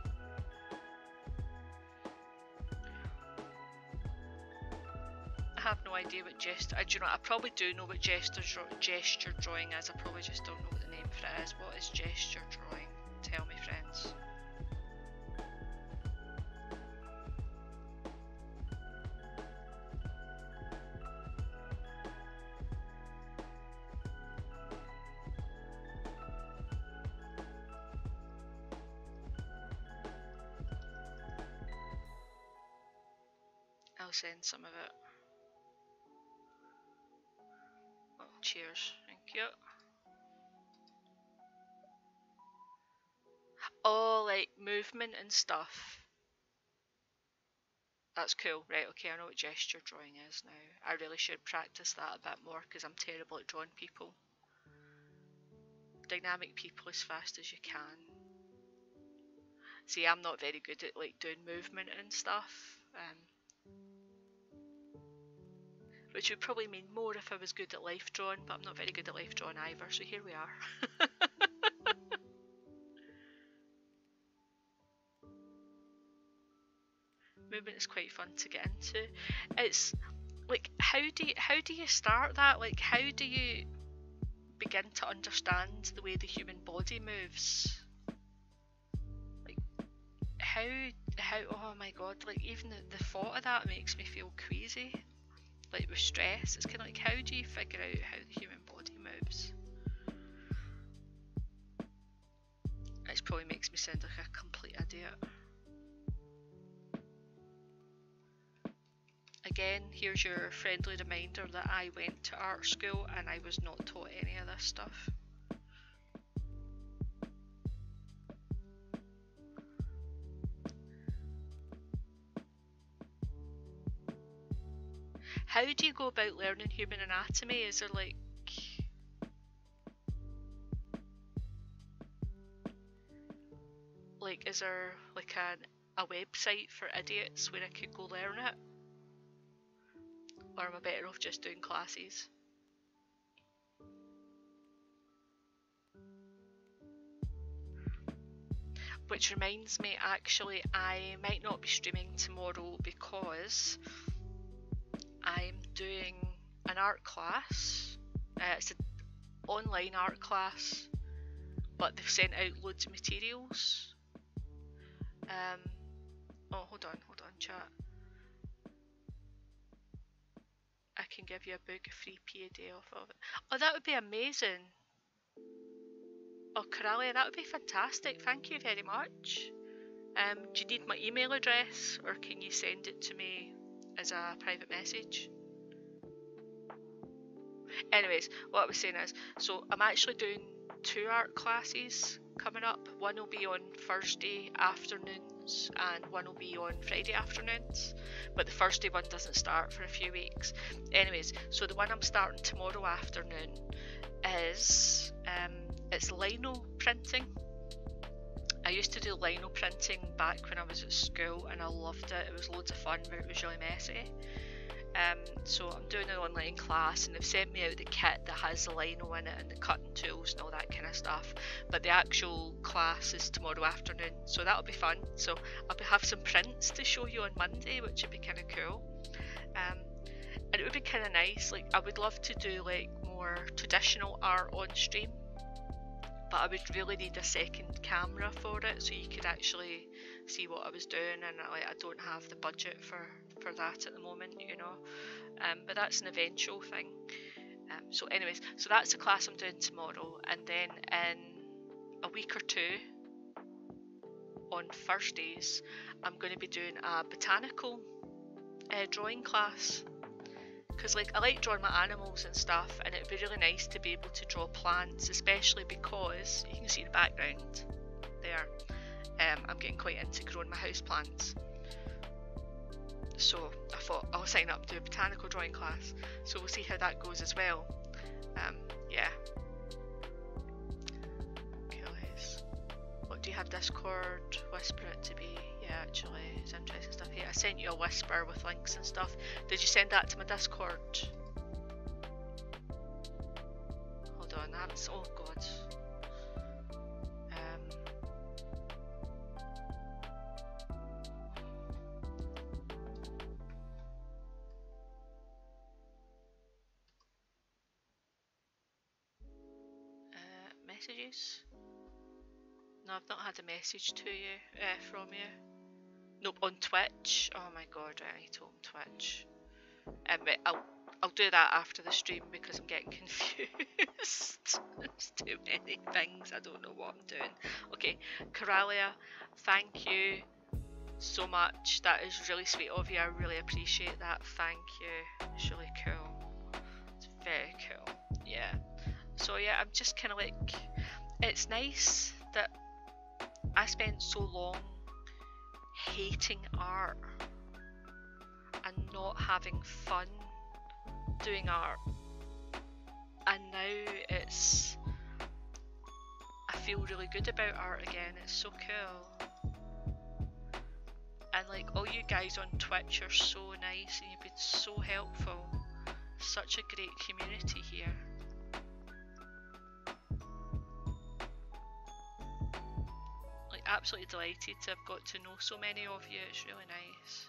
I have no idea what gesture. I do know. I probably do know what gesture gesture drawing is. I probably just don't know what the name for it is. What is gesture drawing? Tell me, friends. Some of it. Oh, cheers. Thank you. Oh, like movement and stuff. That's cool. Right, okay, I know what gesture drawing is now. I really should practice that a bit more because I'm terrible at drawing people. Dynamic people as fast as you can. See, I'm not very good at like doing movement and stuff. Um, which would probably mean more if I was good at life drawing, but I'm not very good at life drawing either, so here we are. <laughs> movement is quite fun to get into. It's like how do you, how do you start that? Like how do you begin to understand the way the human body moves? Like how how oh my god! Like even the, the thought of that makes me feel queasy. Like with stress, it's kind of like how do you figure out how the human body moves? It probably makes me sound like a complete idiot. Again, here's your friendly reminder that I went to art school and I was not taught any of this stuff. How do you go about learning human anatomy? Is there like like is there like an, a website for idiots where I could go learn it? or am I better off just doing classes? Which reminds me, actually, I might not be streaming tomorrow because I'm doing an art class. Uh, it's an online art class, but they've sent out loads of materials. Um, oh, hold on, hold on, chat. I can give you a book a free PDF off of it. Oh, that would be amazing. Oh, Coralia, that would be fantastic. Thank you very much. Um, do you need my email address or can you send it to me as a private message? Anyways, what I was saying is, so I'm actually doing two art classes coming up. One will be on Thursday afternoons and one will be on Friday afternoons. But the Thursday one doesn't start for a few weeks. Anyways, so the one I'm starting tomorrow afternoon is um, it's lino printing. I used to do lino printing back when I was at school and I loved it. It was loads of fun, but it was really messy. Um, so I'm doing an online class and they've sent me out the kit that has the lino in it and the cutting tools and all that kind of stuff. But the actual class is tomorrow afternoon, so that'll be fun. So I'll have some prints to show you on Monday, which would be kind of cool. Um, and it would be kind of nice. Like I would love to do like more traditional art on stream, but I would really need a second camera for it so you could actually see what I was doing. And like I don't have the budget for for that at the moment, you know. Um, but that's an eventual thing. Um, so, anyways, so that's the class I'm doing tomorrow, and then in a week or two, on Thursdays, I'm going to be doing a botanical uh, drawing class. Because, like, I like drawing my animals and stuff, and it'd be really nice to be able to draw plants, especially because you can see the background there. Um, I'm getting quite into growing my house plants. So I thought I'll sign up to a botanical drawing class. So we'll see how that goes as well. Um, yeah. Okay, What do you have Discord? Whisper it to be. Yeah, actually, it's interesting stuff here. I sent you a whisper with links and stuff. Did you send that to my Discord? Hold on, I haven't. Oh god. messages? No, I've not had a message to you uh, from you. Nope, on Twitch. Oh my god, right, I need to open Twitch. Um, I'll I'll do that after the stream because I'm getting <laughs> confused. There's too many things. I don't know what I'm doing. Okay, Coralia, thank you so much. That is really sweet of you. I really appreciate that. Thank you. It's really cool. It's very cool. Yeah. So yeah, I'm just kind of like, it's nice that I spent so long hating art and not having fun doing art. And now it's I feel really good about art again. It's so cool. And like all you guys on Twitch are so nice and you've been so helpful. Such a great community here. Absolutely delighted to have got to know so many of you. It's really nice.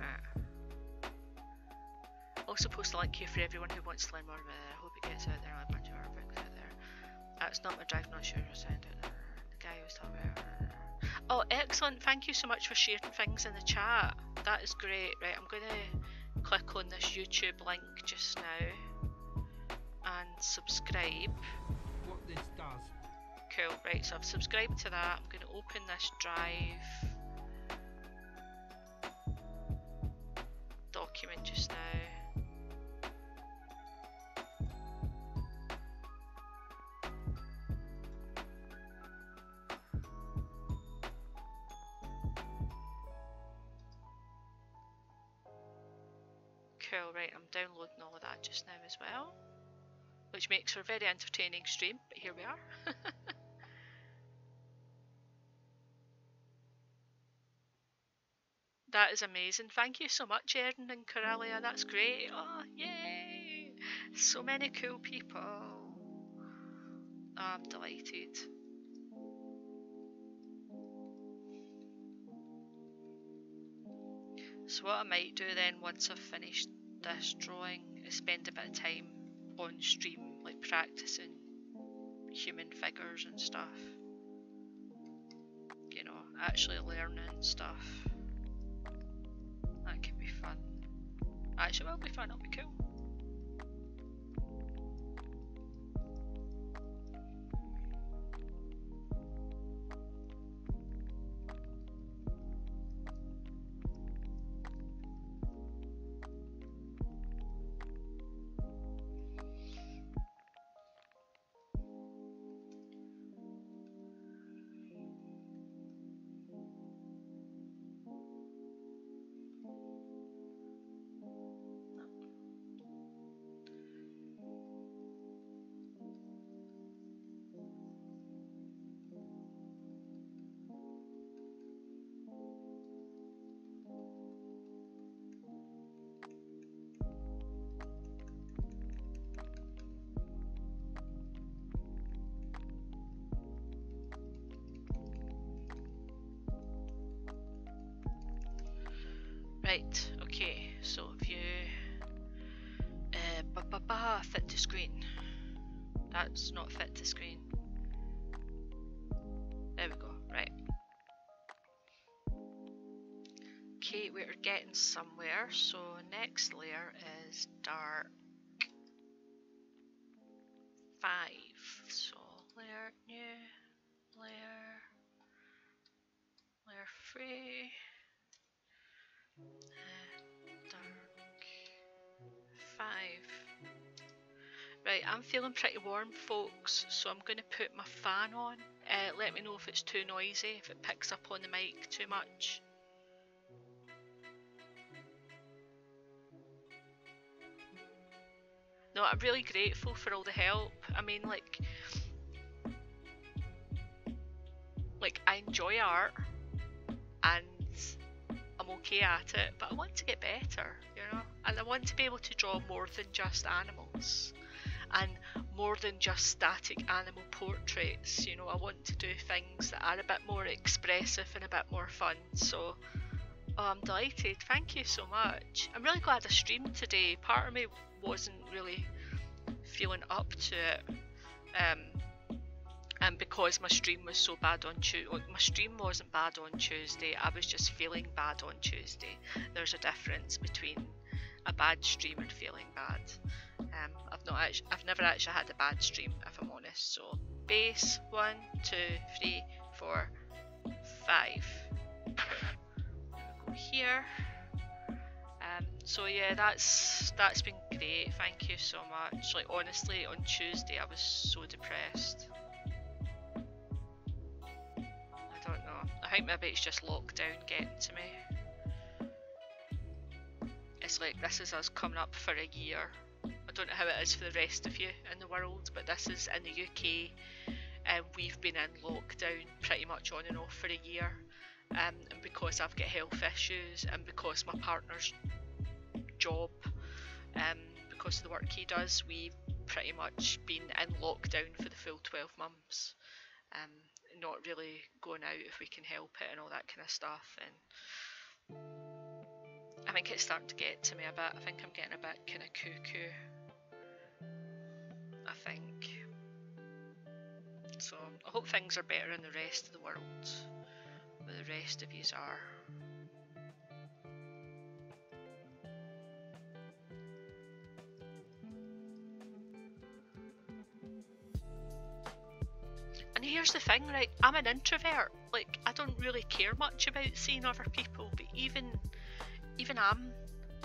Ah. also post a link here for everyone who wants to learn more about it. I hope it gets out there. a bunch of our books out there. That's not my drive, not sure I sound it. The guy was talking about. Oh, excellent. Thank you so much for sharing things in the chat. That is great. Right, I'm going to click on this YouTube link just now and subscribe. What this does. Cool, right, so I've subscribed to that. I'm going to open this drive document just now. Right, I'm downloading all of that just now as well. Which makes for a very entertaining stream, but here we are. <laughs> that is amazing. Thank you so much, Erin and Coralia. That's great. Oh, yay! So many cool people. Oh, I'm delighted. So what I might do then once I've finished this drawing is spend a bit of time on stream like practicing human figures and stuff. You know, actually learning stuff. That could be fun. Actually will be fun, it'll be cool. We're getting somewhere, so next layer is dark 5. So layer new, layer, layer 3. Dark five. Right, I'm feeling pretty warm, folks, so I'm going to put my fan on. Uh, let me know if it's too noisy, if it picks up on the mic too much. I'm really grateful for all the help. I mean, like, like I enjoy art, and I'm okay at it, but I want to get better, you know? And I want to be able to draw more than just animals and more than just static animal portraits, you know? I want to do things that are a bit more expressive and a bit more fun. So, oh, I'm delighted. Thank you so much. I'm really glad I streamed today. Part of me wasn't really feeling up to it. Um, and because my stream was so bad on Tuesday, my stream wasn't bad on Tuesday. I was just feeling bad on Tuesday. There's a difference between a bad stream and feeling bad. Um, I've not actually, I've never actually had a bad stream, if I'm honest. So base one, two, three, four, five. Go here. Um, so yeah, that's that's been great. Thank you so much. Like honestly, on Tuesday I was so depressed. I don't know. I think maybe it's just lockdown getting to me. It's like this is us coming up for a year. I don't know how it is for the rest of you in the world, but this is in the UK. And we've been in lockdown pretty much on and off for a year. Um, and because I've got health issues and because my partner's job, um, because of the work he does, we've pretty much been in lockdown for the full 12 months. Um, not really going out if we can help it and all that kind of stuff. And I think it's starting to get to me a bit. I think I'm getting a bit kind of cuckoo. I think. So I hope things are better in the rest of the world, where the rest of yous are. Here's the thing, right? I'm an introvert. Like I don't really care much about seeing other people, but even even I'm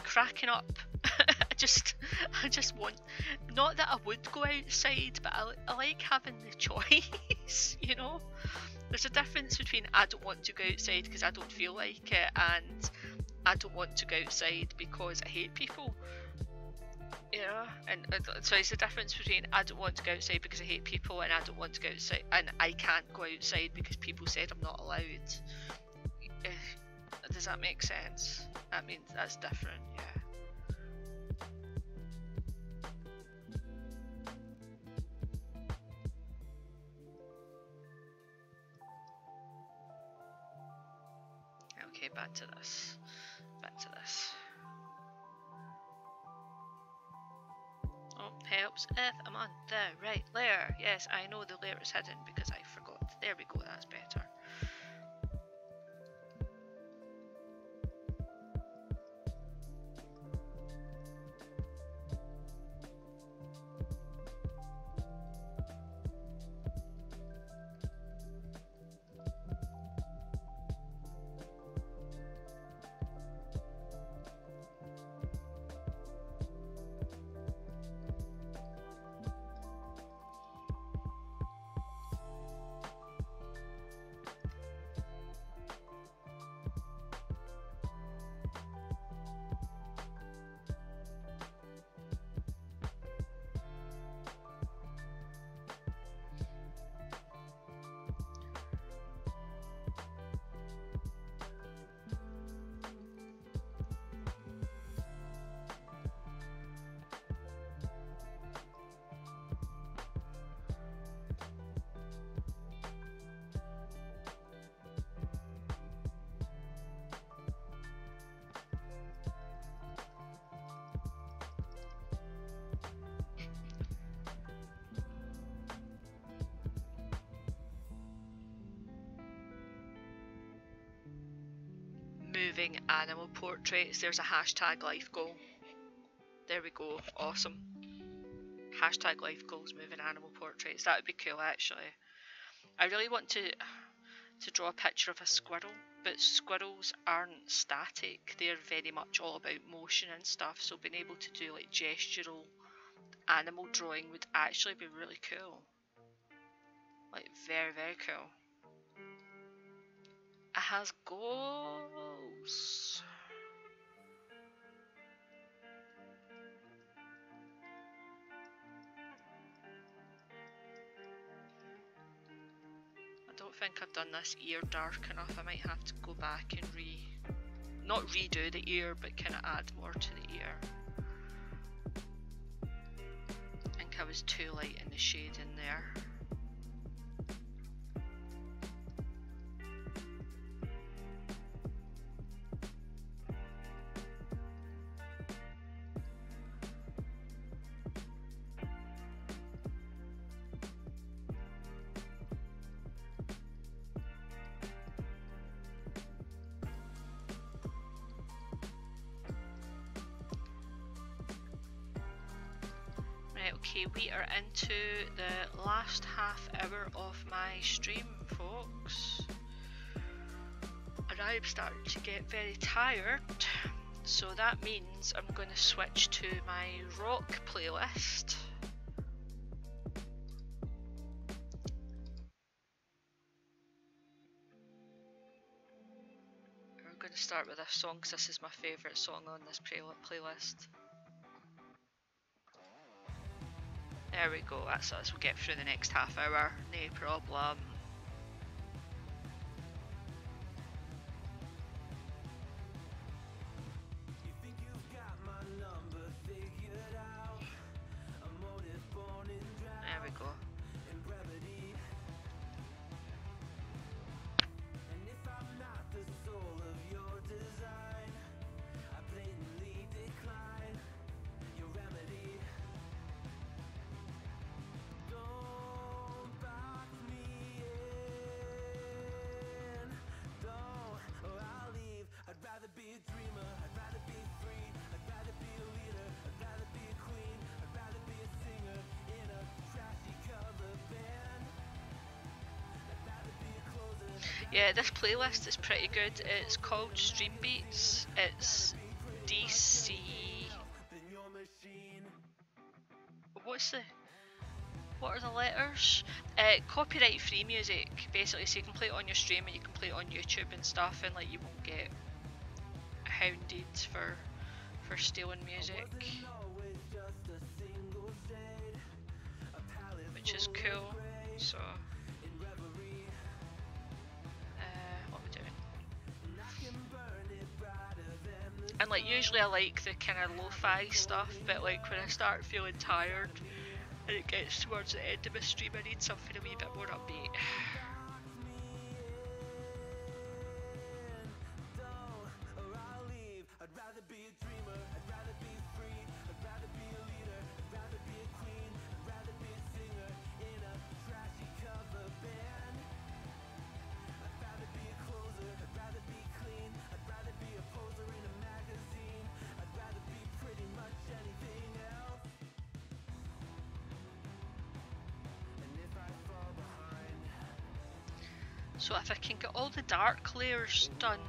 cracking up. <laughs> I just <laughs> I just want not that I would go outside, but I, I like having the <laughs> choice, you know? There's a difference between I don't want to go outside because I don't feel like it and I don't want to go outside because I hate people. Yeah, and uh, so it's the difference between I don't want to go outside because I hate people and I don't want to go outside and I can't go outside because people said I'm not allowed. Uh, does that make sense? That means that's different, yeah. Okay, back to this. Helps if I'm on the right layer. Yes, I know the layer is hidden because I forgot. There we go, that's better. There's a hashtag life goal. There we go. Awesome. Hashtag life goals moving animal portraits. That would be cool actually. I really want to to draw a picture of a squirrel, but squirrels aren't static. They're very much all about motion and stuff. So being able to do like gestural animal drawing would actually be really cool. Like very very cool. It has goals. Think I've done this ear dark enough. I might have to go back and re... Not redo the ear, but kind of add more to the ear. I think I was too light in the shade in there. And to get very tired, so that means I'm going to switch to my rock playlist. We're going to start with this song because this is my favourite song on this playlist. There we go, that's us. We'll get through the next half hour, no problem. Yeah, this playlist is pretty good. It's called Stream Beats. It's DC. What's the. What are the letters? Uh, copyright free music, basically, so you can play it on your stream and you can play it on YouTube and stuff, and like you won't get hounded for for stealing music. Usually I like the kind of lo-fi stuff, but like when I start feeling tired and it gets towards the end of my stream, I need something a wee bit more upbeat. <sighs> dark layers done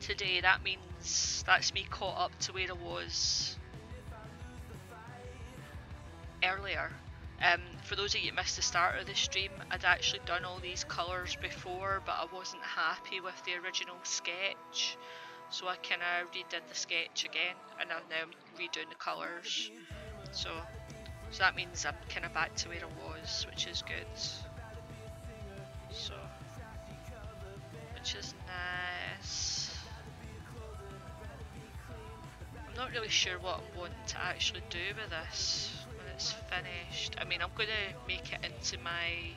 today, that means that's me caught up to where I was earlier. Um, for those of you who missed the start of the stream, I'd actually done all these colours before, but I wasn't happy with the original sketch. So I kind of redid the sketch again, and I'm now redoing the colours. So, so that means I'm kind of back to where I was, which is good. So, which is nice. I'm not really sure what I'm want to actually do with this when it's finished. I mean, I'm going to make it into my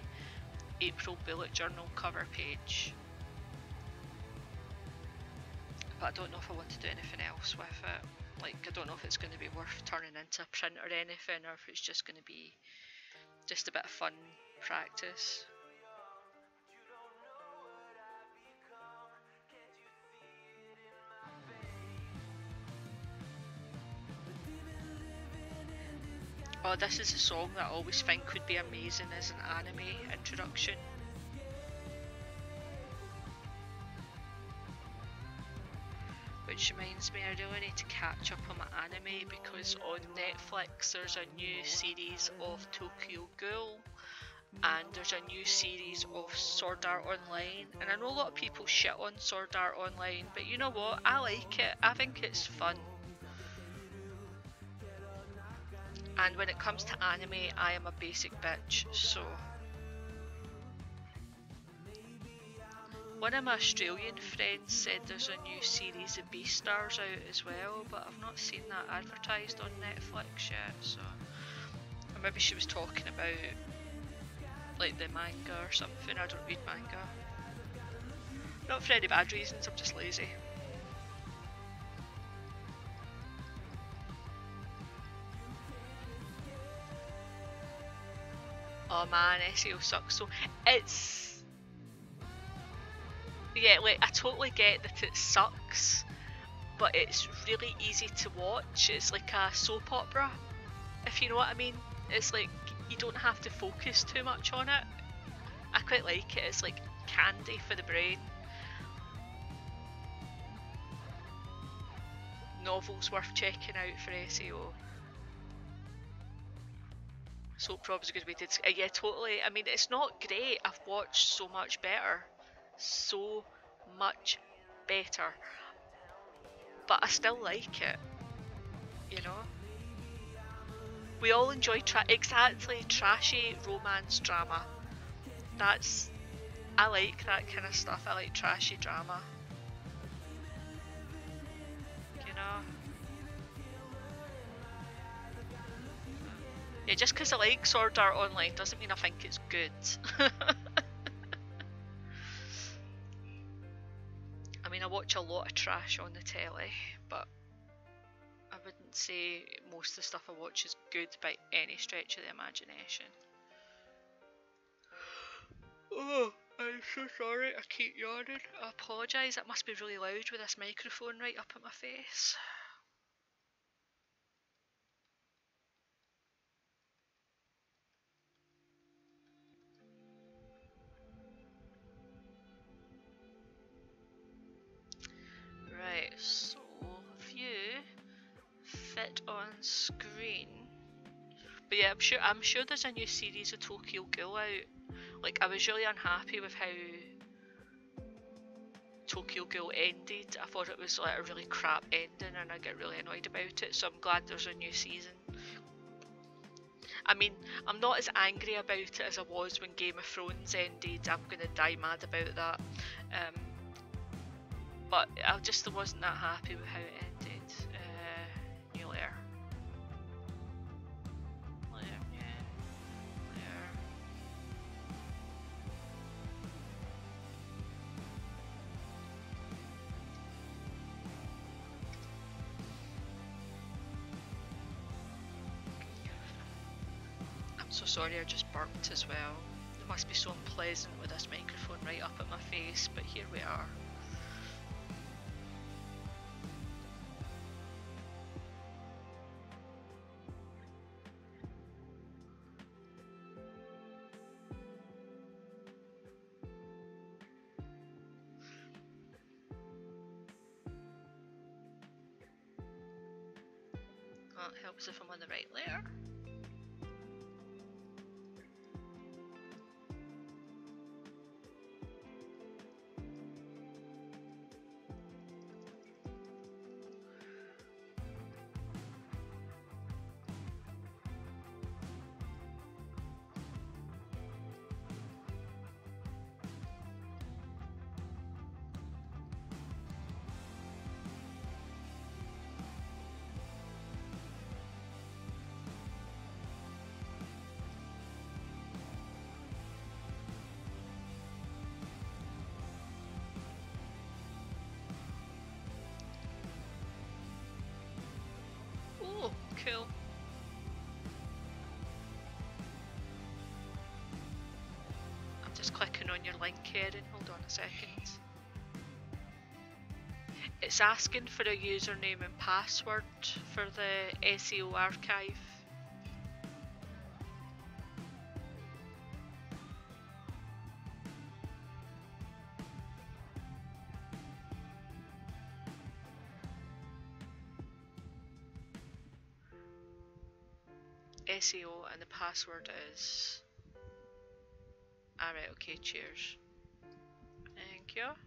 April bullet journal cover page. But I don't know if I want to do anything else with it. Like, I don't know if it's going to be worth turning into a print or anything, or if it's just going to be just a bit of fun practice. Oh, this is a song that I always think would be amazing as an anime introduction. Which reminds me, I really need to catch up on my anime because on Netflix there's a new series of Tokyo Ghoul and there's a new series of Sword Art Online. And I know a lot of people shit on Sword Art Online, but you know what? I like it. I think it's fun. And when it comes to anime, I am a basic bitch, so. One of my Australian friends said there's a new series of Beastars out as well, but I've not seen that advertised on Netflix yet, so. Or maybe she was talking about like the manga or something, I don't read manga. Not for any bad reasons, I'm just lazy. Oh man, eh, SAO sucks. So it's yeah, like I totally get that it sucks, but it's really easy to watch. It's like a soap opera. if you know what I mean. It's like you don't have to focus too much on it. I quite like it. It's like candy for the brain. Novels worth checking out for SAO. Soap operas a good way to. Uh, yeah, totally. I mean, it's not great. I've watched so much better, so much better, but I still like it. You know. We all enjoy tra- exactly trashy romance drama. That's I like that kind of stuff. I like trashy drama. You know. Yeah, just because I like Sword Art Online doesn't mean I think it's good. <laughs> I mean, I watch a lot of trash on the telly, but I wouldn't say most of the stuff I watch is good by any stretch of the imagination. Oh, I'm so sorry, I keep yawning. I apologise, it must be really loud with this microphone right up at my face. So view fit on screen. But yeah, I'm sure I'm sure there's a new series of Tokyo Ghoul out. Like I was really unhappy with how Tokyo Ghoul ended. I thought it was like a really crap ending and I get really annoyed about it. So I'm glad there's a new season. I mean, I'm not as angry about it as I was when Game of Thrones ended. I'm gonna die mad about that. Um, but I just wasn't that happy with how it ended. Uh, new layer. I'm so sorry I just burped as well. It must be so unpleasant with this microphone right up at my face, but here we are. Cool. I'm just clicking on your link, Erin. Hold on a second. It's asking for a username and password for the SAO archive. Password is. Alright, okay, cheers. Thank you.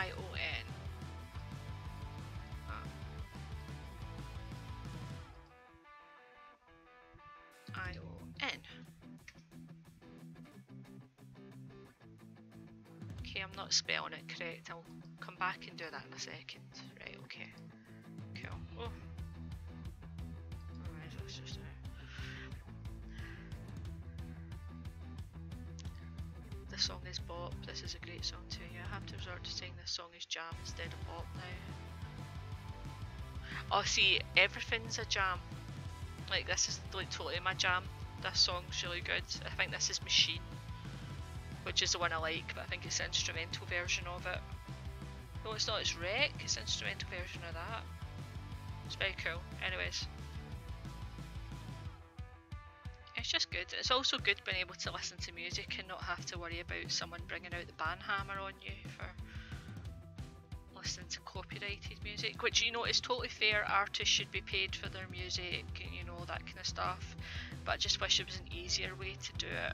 Um, I O N. I O N. Okay, I'm not spelling it correct. I'll come back and do that in a second. Right, okay. The song is Bop. This is a great song too. I have to resort to saying this song is jam instead of bop now. Oh, see, everything's a jam. Like this is like totally my jam. This song's really good. I think this is Machine, which is the one I like, but I think it's the instrumental version of it. No, it's not. It's Wreck. It's instrumental version of that. It's very cool. Anyways. It's also good being able to listen to music and not have to worry about someone bringing out the banhammer on you for listening to copyrighted music. Which you know is totally fair. Artists should be paid for their music and you know that kind of stuff. But I just wish there was an easier way to do it.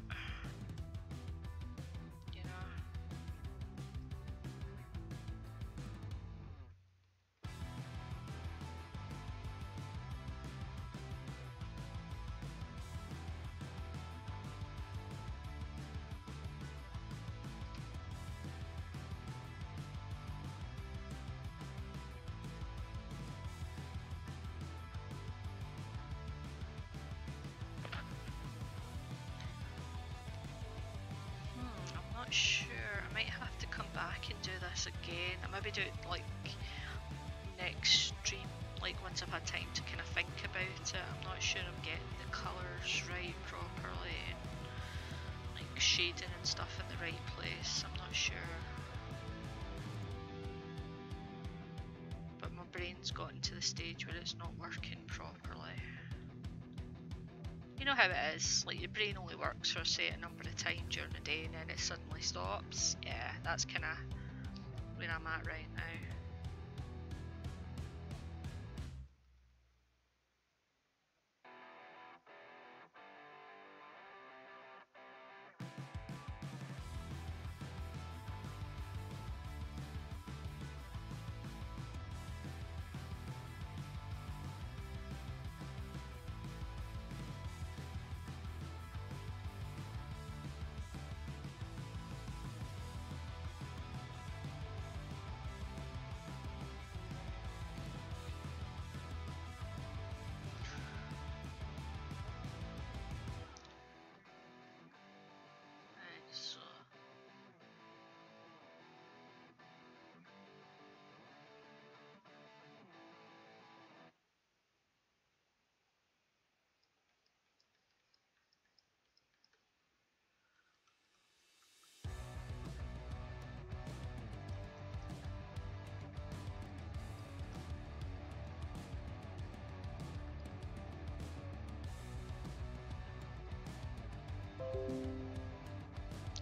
That's kind of where I'm at right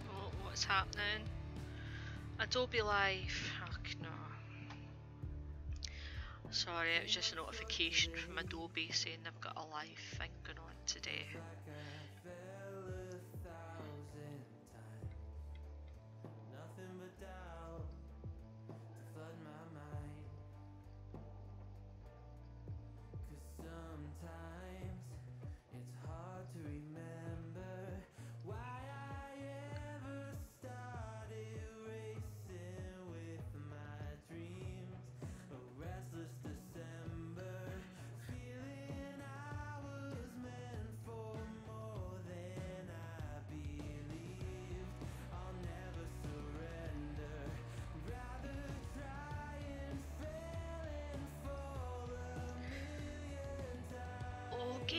Oh, what's happening? Adobe Live. Fuck no. Sorry, it was just a notification from Adobe saying they've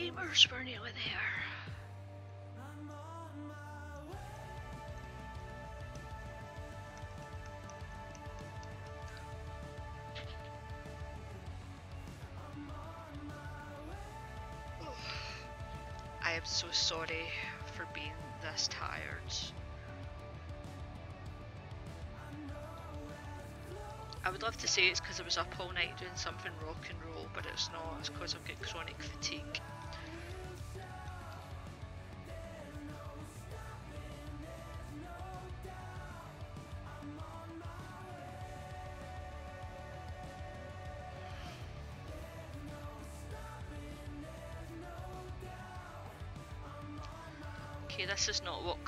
Gamers, we're nearly there. I am so sorry for being this tired. I would love to say it's because I was up all night doing something rock and roll, but it's not. It's because I've got chronic fatigue.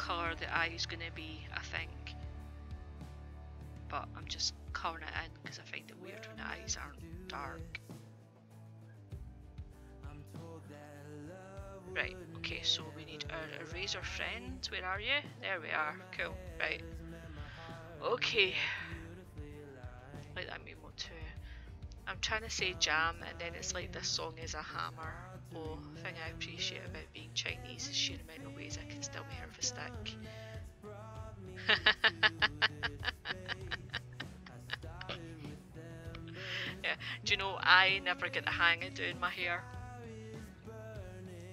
Colour the eye is going to be, I think. But I'm just colouring it in because I find it weird when the eyes aren't dark. Right, okay, so we need our eraser friend. Where are you? There we are. Cool. Right. Okay. Like that memo too. I'm trying to say jam and then it's like this song is a hammer. Thing I appreciate about being Chinese is sheer amount of ways I can still be her of a stick. <laughs> yeah, do you know I never get the hang of doing my hair.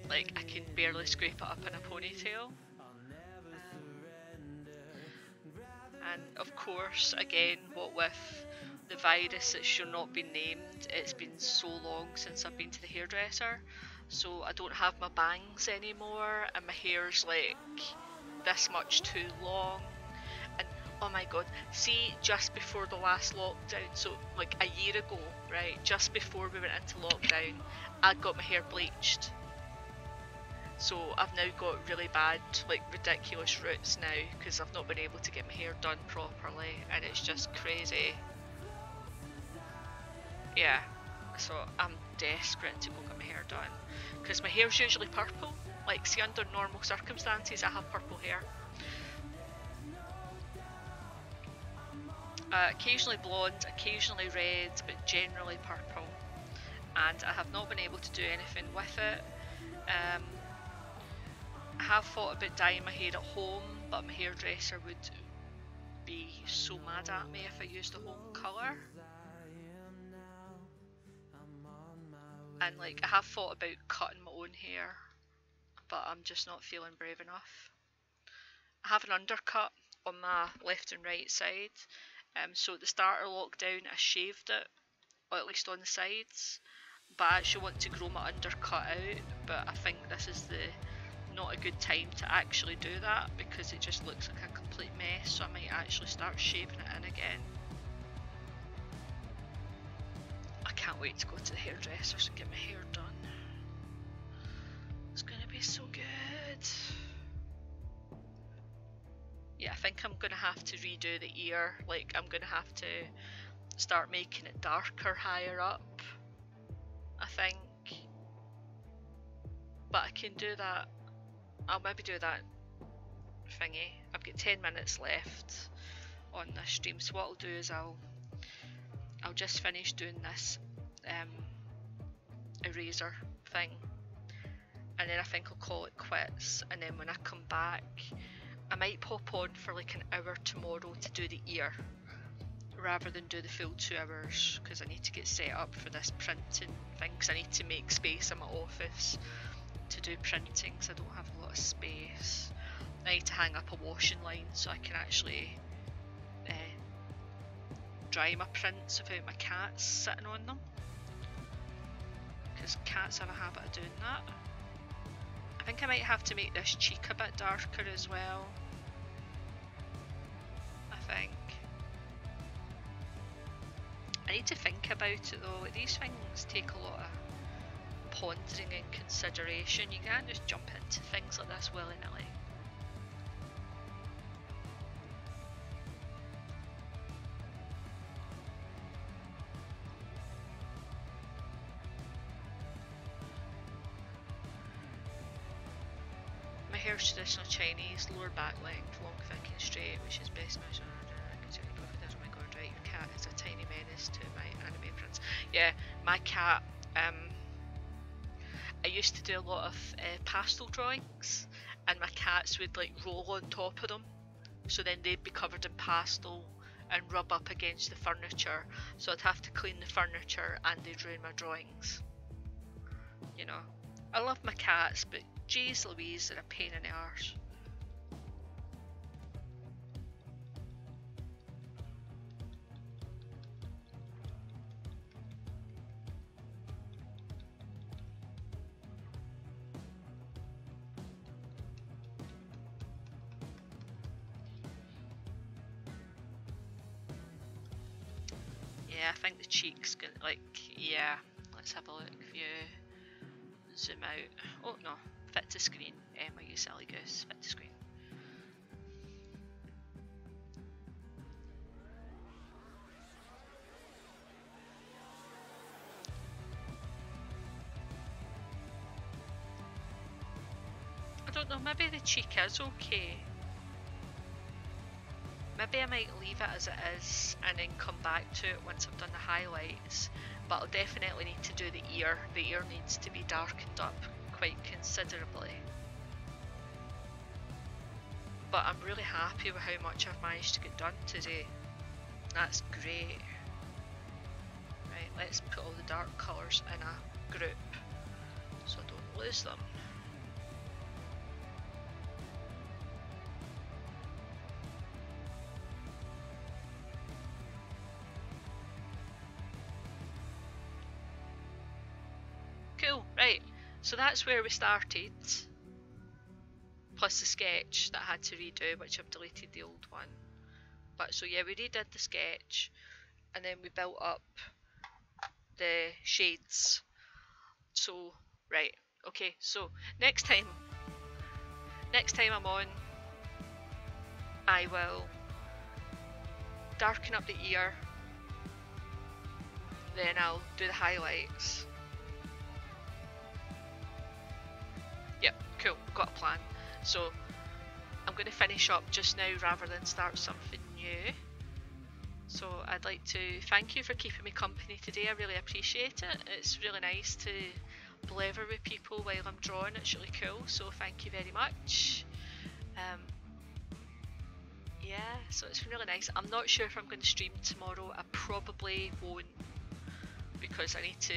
Like I can barely scrape it up in a ponytail. Um, and of course, again, what with the virus that should not be named, it's been so long since I've been to the hairdresser, so I don't have my bangs anymore, and my hair's like this much too long. And oh my god, see, just before the last lockdown, so like a year ago, right, just before we went into lockdown, I got my hair bleached so I've now got really bad, like ridiculous roots now because I've not been able to get my hair done properly and it's just crazy. Yeah, so I'm desperate to go get my hair done because my hair's usually purple. Like, see, under normal circumstances, I have purple hair. Uh, occasionally blonde, occasionally red, but generally purple. And I have not been able to do anything with it. Um, I have thought about dyeing my hair at home, but my hairdresser would be so mad at me if I used the home colour. And like I have thought about cutting my own hair, but I'm just not feeling brave enough. I have an undercut on my left and right side. Um, so at the start of lockdown I shaved it, or at least on the sides. But I actually want to grow my undercut out, but I think this is the not a good time to actually do that because it just looks like a complete mess so I might actually start shaving it in again. I can't wait to go to the hairdressers and get my hair done. It's gonna be so good. Yeah, I think I'm gonna have to redo the ear. Like, I'm gonna have to start making it darker higher up. I think. But I can do that I'll maybe do that thingy. I've got 10 minutes left on this stream, so what I'll do is I'll I'll just finish doing this um, eraser thing and then I think I'll call it quits and then when I come back I might pop on for like an hour tomorrow to do the ear rather than do the full two hours because I need to get set up for this printing thing because I need to make space in my office to do printing because I don't have a lot of space. I need to hang up a washing line so I can actually dry my prints without my cats sitting on them. Because cats have a habit of doing that. I think I might have to make this cheek a bit darker as well. I think. I need to think about it though. These things take a lot of pondering and consideration. You can't just jump into things like this willy-nilly. Chinese, lower back length, long, thick and straight, which is best measured. Oh my god, right, your cat is a tiny menace to my anime prints. Yeah, my cat, um, I used to do a lot of uh, pastel drawings, and my cats would like roll on top of them, so then they'd be covered in pastel and rub up against the furniture. So I'd have to clean the furniture and they'd ruin my drawings. You know, I love my cats, but geez Louise, they're a pain in the arse. Oh no, fit to screen. Um, Emma, you silly goose, fit to screen. I don't know, maybe the cheek is okay. Maybe I might leave it as it is and then come back to it once I've done the highlights. But I'll definitely need to do the ear. The ear needs to be darkened up quite considerably. But I'm really happy with how much I've managed to get done today. That's great. Right, let's put all the dark colours in a group so I don't lose them. So that's where we started. Plus the sketch that I had to redo, which I've deleted the old one. But so yeah, we redid the sketch and then we built up the shades. So, right, okay, so next time, next time I'm on, I will darken up the ear, then I'll do the highlights. Yep, cool, got a plan. So I'm going to finish up just now rather than start something new. So I'd like to thank you for keeping me company today. I really appreciate it. It's really nice to blather with people while I'm drawing. It's really cool. So thank you very much. Um, yeah, so it's really nice. I'm not sure if I'm going to stream tomorrow. I probably won't because I need to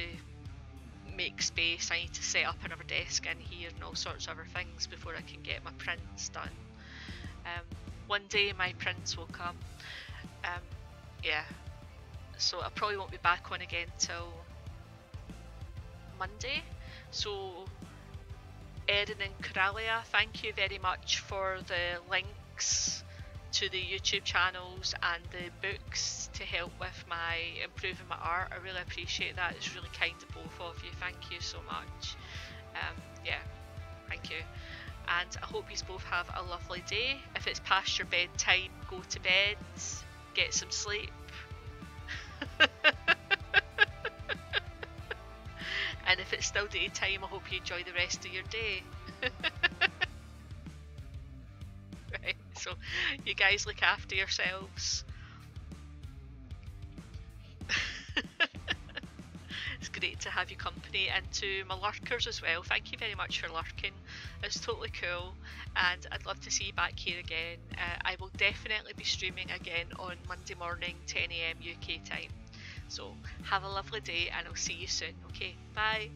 make space. I need to set up another desk in here and all sorts of other things before I can get my prints done. Um, one day my prints will come. Um, yeah, so I probably won't be back on again till Monday. So, Erin and Coralia, thank you very much for the links to the YouTube channels and the books to help with my improving my art. I really appreciate that. It's really kind of both of you. Thank you so much. Um, yeah, thank you. And I hope you both have a lovely day. If it's past your bedtime, go to bed, get some sleep. <laughs> and if it's still daytime, I hope you enjoy the rest of your day. <laughs> so you guys look after yourselves. <laughs> it's great to have you company and to my lurkers as well. Thank you very much for lurking. It's totally cool and I'd love to see you back here again. Uh, I will definitely be streaming again on Monday morning 10am UK time. So have a lovely day and I'll see you soon. Okay, bye.